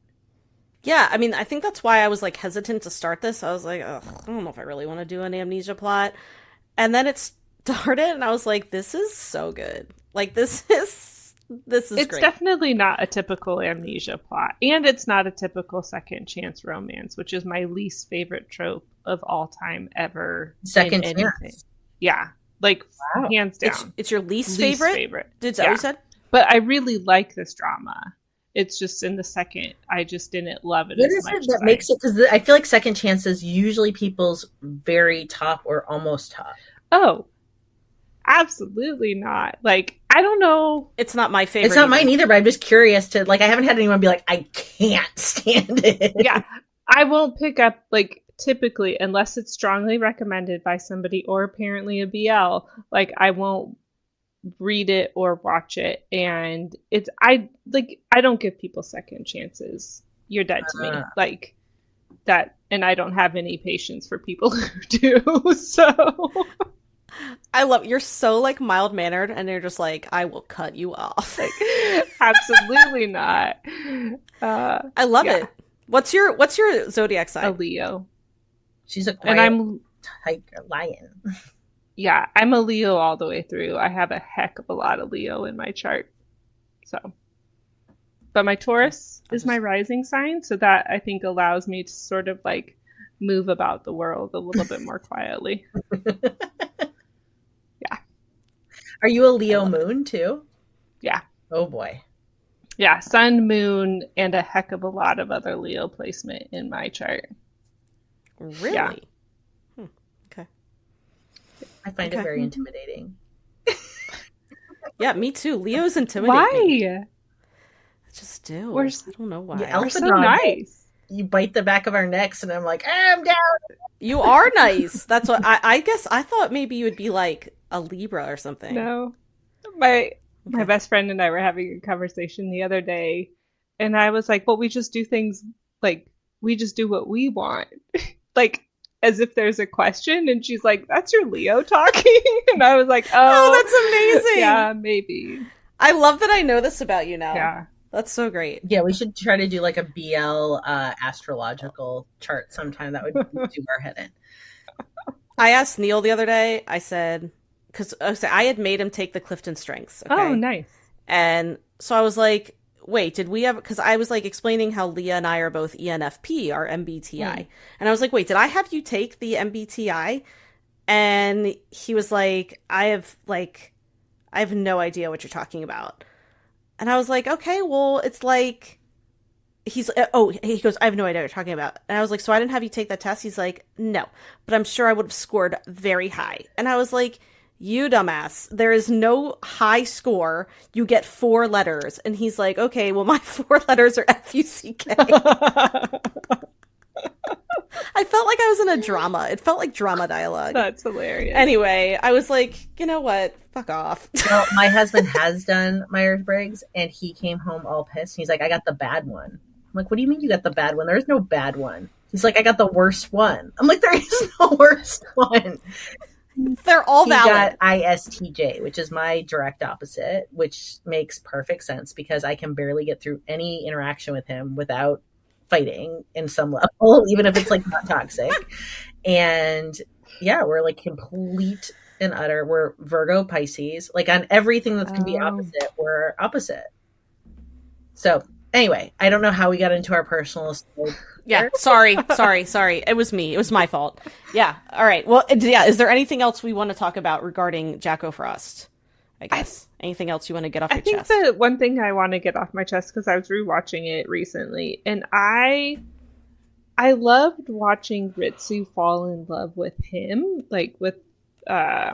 Yeah, I mean, I think that's why I was like hesitant to start this. I was like, I don't know if I really want to do an amnesia plot. And then it started and I was like, this is so good. Like this is this is It's great. definitely not a typical amnesia plot. And it's not a typical second chance romance, which is my least favorite trope of all time ever. Second chance. Yeah. Like wow. hands down. It's, it's your least, least favorite? favorite. Did yeah. said? But I really like this drama. It's just in the second, I just didn't love it. What is it that makes I... it? Because I feel like second chances usually people's very top or almost top. Oh, absolutely not. Like I don't know. It's not my favorite. It's not either. mine either. But I'm just curious to like. I haven't had anyone be like, I can't stand it. Yeah, I won't pick up like typically, unless it's strongly recommended by somebody or apparently a BL, like I won't read it or watch it. And it's, I like, I don't give people second chances. You're dead to uh. me. Like, that, and I don't have any patience for people who do. So. I love you're so like mild mannered and you're just like I will cut you off. Like, absolutely not. Uh, I love yeah. it. What's your what's your zodiac sign? A Leo. She's a quiet and I'm tiger lion. Yeah, I'm a Leo all the way through. I have a heck of a lot of Leo in my chart. So, but my Taurus is just... my rising sign, so that I think allows me to sort of like move about the world a little bit more quietly. yeah. Are you a Leo moon too? Yeah. Oh boy. Yeah, sun, moon, and a heck of a lot of other Leo placement in my chart. Really? Yeah. Okay. I find okay. it very hmm. intimidating. yeah, me too. Leo's intimidating. Why? I just do. We're, I don't know why. We're so nice. You bite the back of our necks, and I'm like, I'm down. You are nice. That's what I, I guess. I thought maybe you would be like a Libra or something. No, my my best friend and I were having a conversation the other day, and I was like, "Well, we just do things like we just do what we want." like as if there's a question and she's like that's your leo talking? And i was like oh, oh that's amazing. yeah maybe. I love that i know this about you now. Yeah. That's so great. Yeah we should try to do like a bl uh, astrological chart sometime. That would do our head in. I asked neil the other day i said because I had made him take the clifton strengths okay? oh nice. And so i was like wait, did we have, because I was like explaining how Lia and I are both ENFP, our MBTI. Mm. And I was like, wait, did I have you take the MBTI? And he was like, I have like, I have no idea what you're talking about. And I was like, okay, well, it's like, he's, uh, oh, he goes, I have no idea what you're talking about. And I was like, so I didn't have you take that test? He's like, no, but I'm sure I would have scored very high. And I was like, you dumbass. There is no high score. You get four letters. And he's like, okay, well, my four letters are F U C K. I felt like I was in a drama. It felt like drama dialogue. That's hilarious. Anyway, I was like, you know what? Fuck off. well, my husband has done Myers Briggs, and he came home all pissed. He's like, I got the bad one. I'm like, what do you mean you got the bad one? There is no bad one. He's like, I got the worst one. I'm like, there is no worst one. They're all he valid. got ISTJ, which is my direct opposite, which makes perfect sense because I can barely get through any interaction with him without fighting in some level, even if it's like not toxic. And yeah, we're like complete and utter. We're Virgo Pisces. Like on everything that can be Oh. opposite, we're opposite. So anyway, I don't know how we got into our personal story. Yeah, sorry, sorry, sorry. It was me. It was my fault. Yeah. All right. Well, yeah. Is there anything else we want to talk about regarding Jack O' Frost? I guess. anything else you want to get off I your think chest? the one thing I want to get off my chest because I was rewatching it recently, and I, I loved watching Ritsu fall in love with him, like with, uh,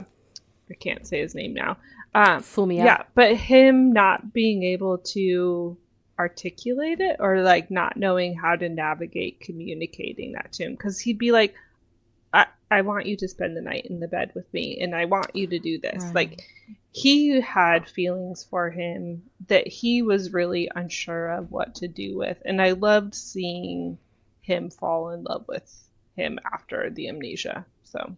I can't say his name now. Um, Fumiya. yeah, but him not being able to articulate it or like not knowing how to navigate communicating that to him because he'd be like, I, I want you to spend the night in the bed with me and I want you to do this. Right. Like he had feelings for him that he was really unsure of what to do with. And I loved seeing him fall in love with him after the amnesia. So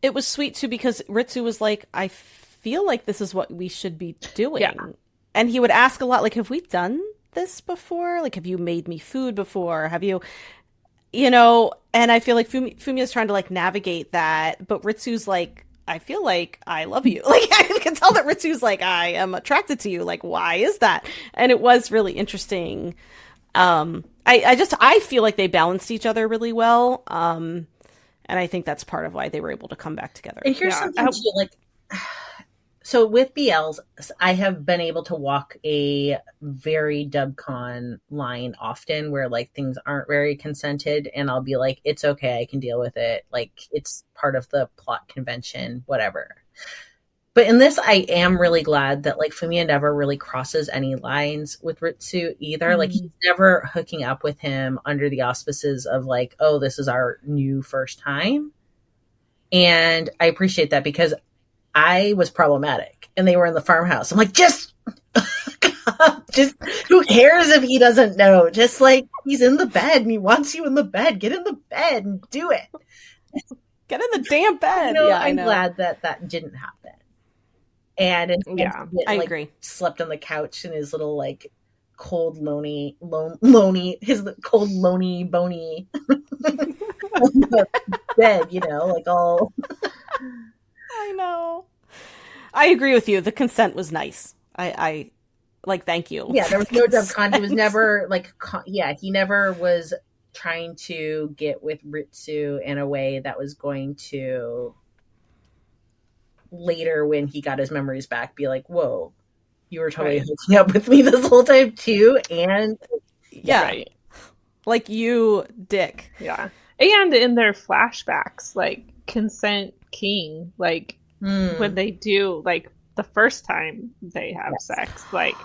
It was sweet too because Ritsu was like, I feel like this is what we should be doing. Yeah. And he would ask a lot, like, have we done this before? Like, have you made me food before? Have you, you know? And I feel like Fumi- Fumiya's trying to like navigate that, but Ritsu's like, I feel like I love you. Like, I can tell that Ritsu's like, I am attracted to you. Like, why is that? And it was really interesting. Um, I, I just, I feel like they balanced each other really well. Um, and I think that's part of why they were able to come back together. And here's Yeah. something How- too, like so with BLs, I have been able to walk a very dubcon line often where like things aren't very consented and I'll be like, it's okay, I can deal with it. Like it's part of the plot convention, whatever. But in this, I am really glad that like Fumiya never really crosses any lines with Ritsu either. Like mm-hmm. he's never hooking up with him under the auspices of like, oh, this is our new first time. And I appreciate that because I was problematic and they were in the farmhouse. I'm like, just, just who cares if he doesn't know? Just like he's in the bed and he wants you in the bed. Get in the bed and do it. Get in the damn bed. You know, yeah, I I'm glad that that didn't happen. And instead Yeah, he, I like, agree. slept on the couch in his little like cold lonely lone lonely his cold lonely bony bed, you know, like all I know. I agree with you. The consent was nice. I, I like. Thank you. yeah there was no dub con he was never like con- yeah he never was trying to get with ritsu in a way that was going to later when he got his memories back be like whoa you were totally Right. hooking up with me this whole time too and Yeah, right. like you, Dick. Yeah. And in their flashbacks, like consent king, like Hmm. when they do like the first time they have Yes. sex, like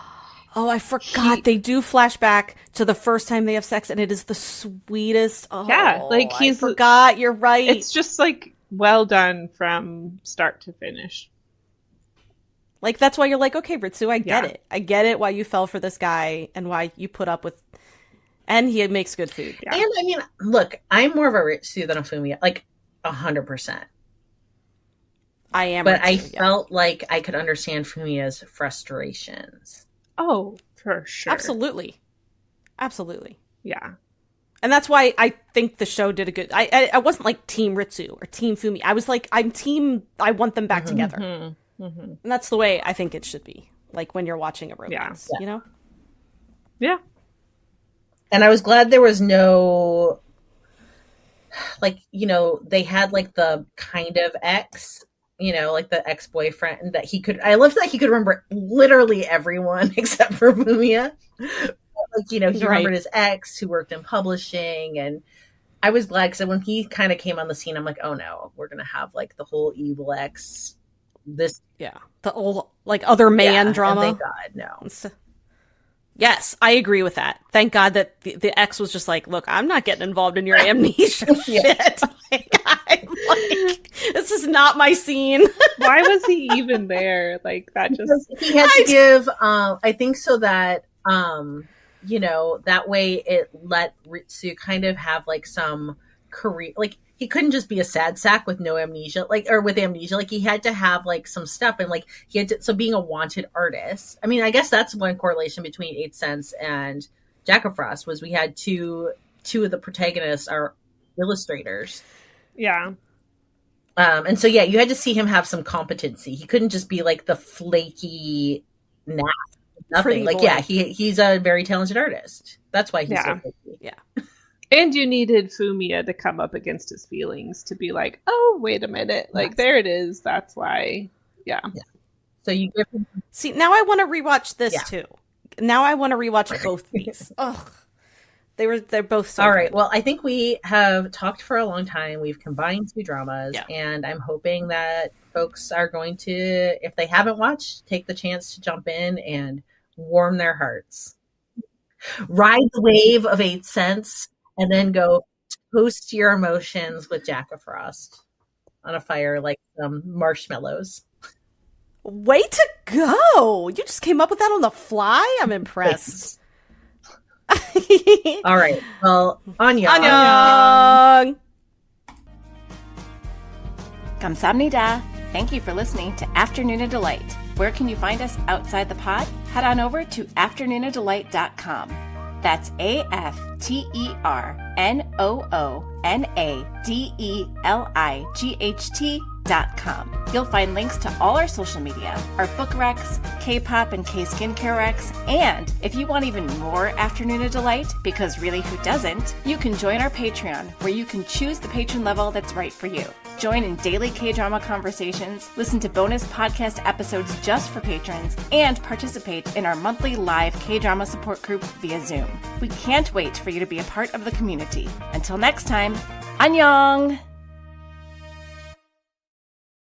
Oh, I forgot. He- they do flashback to the first time they have sex, and it is the sweetest. Oh, Yeah, like, I forgot. You're right. it's just like well done from start to finish. Like that's why you're like, okay, Ritsu, I get Yeah. it. I get it why you fell for this guy and why you put up with and he makes good food. Yeah. and i mean look i'm more of a ritsu than a fumiya like a hundred percent I am but i Ritsu, yeah. felt like i could understand fumiya's frustrations Oh, for sure. Absolutely. Absolutely. Yeah. And that's why I think the show did a good I I, I wasn't like team Ritsu or team Fumi. I was like I'm team I want them back Mhm. together. hmm hmm And that's the way I think it should be. Like when you're watching a romance, Yeah. you know? Yeah. and I was glad there was no like you know they had like the kind of ex you know like the ex boyfriend that he could I love that he could remember literally everyone except for Fumiya like you know he Right. remembered his ex who worked in publishing and I was glad because when he kind of came on the scene I'm like oh no we're gonna have like the whole evil ex this Yeah. The old like other man yeah, drama. thank God no Yes, I agree with that. Thank God that the, the ex was just like, "Look, I'm not getting involved in your amnesia shit. Like, I'm like, this is not my scene." Why was he even there? Like that just Because he had I- to give um i think so that um you know that way it let ritsu kind of have like some career like he couldn't just be a sad sack with no amnesia like or with amnesia like he had to have like some stuff and like he had to so being a wanted artist i mean i guess that's one correlation between eighth sense and jack o' frost was we had two two of the protagonists are illustrators Yeah. um and so yeah you had to see him have some competency he couldn't just be like the flaky naff nothing Pretty like boy. yeah he he's a very talented artist that's why he's Yeah. so flaky. And you needed Fumia to come up against his feelings to be like, oh, wait a minute. Like, Yes. there it is. That's why. Yeah. so you give him See, now I want to rewatch this Yeah. too. Now I want to rewatch both these. Ugh, they were they're both so All right. good. Well, I think we have talked for a long time. We've combined two dramas, Yeah. and I'm hoping that folks are going to, if they haven't watched, take the chance to jump in and warm their hearts. Ride the wave of Eighth Sense, and then go toast your emotions with Jack O' Frost on a fire like some marshmallows. Way to go! You just came up with that on the fly. I'm impressed. All right. Well, Anya. Annyeong. Kamsamnida. Thank you for listening to Afternoona Delight. Where can you find us outside the pod? Head on over to afternoonadelight.com. That's A F T E R N O O N A D E L I G H T You'll find links to all our social media, our book recs, K-pop and K-skincare recs, and if you want even more Afternoona Delight, because really who doesn't, you can join our Patreon where you can choose the patron level that's right for you. Join in daily K drama conversations, listen to bonus podcast episodes just for patrons, and participate in our monthly live K drama support group via Zoom. We can't wait for you to be a part of the community. Until next time, annyeong!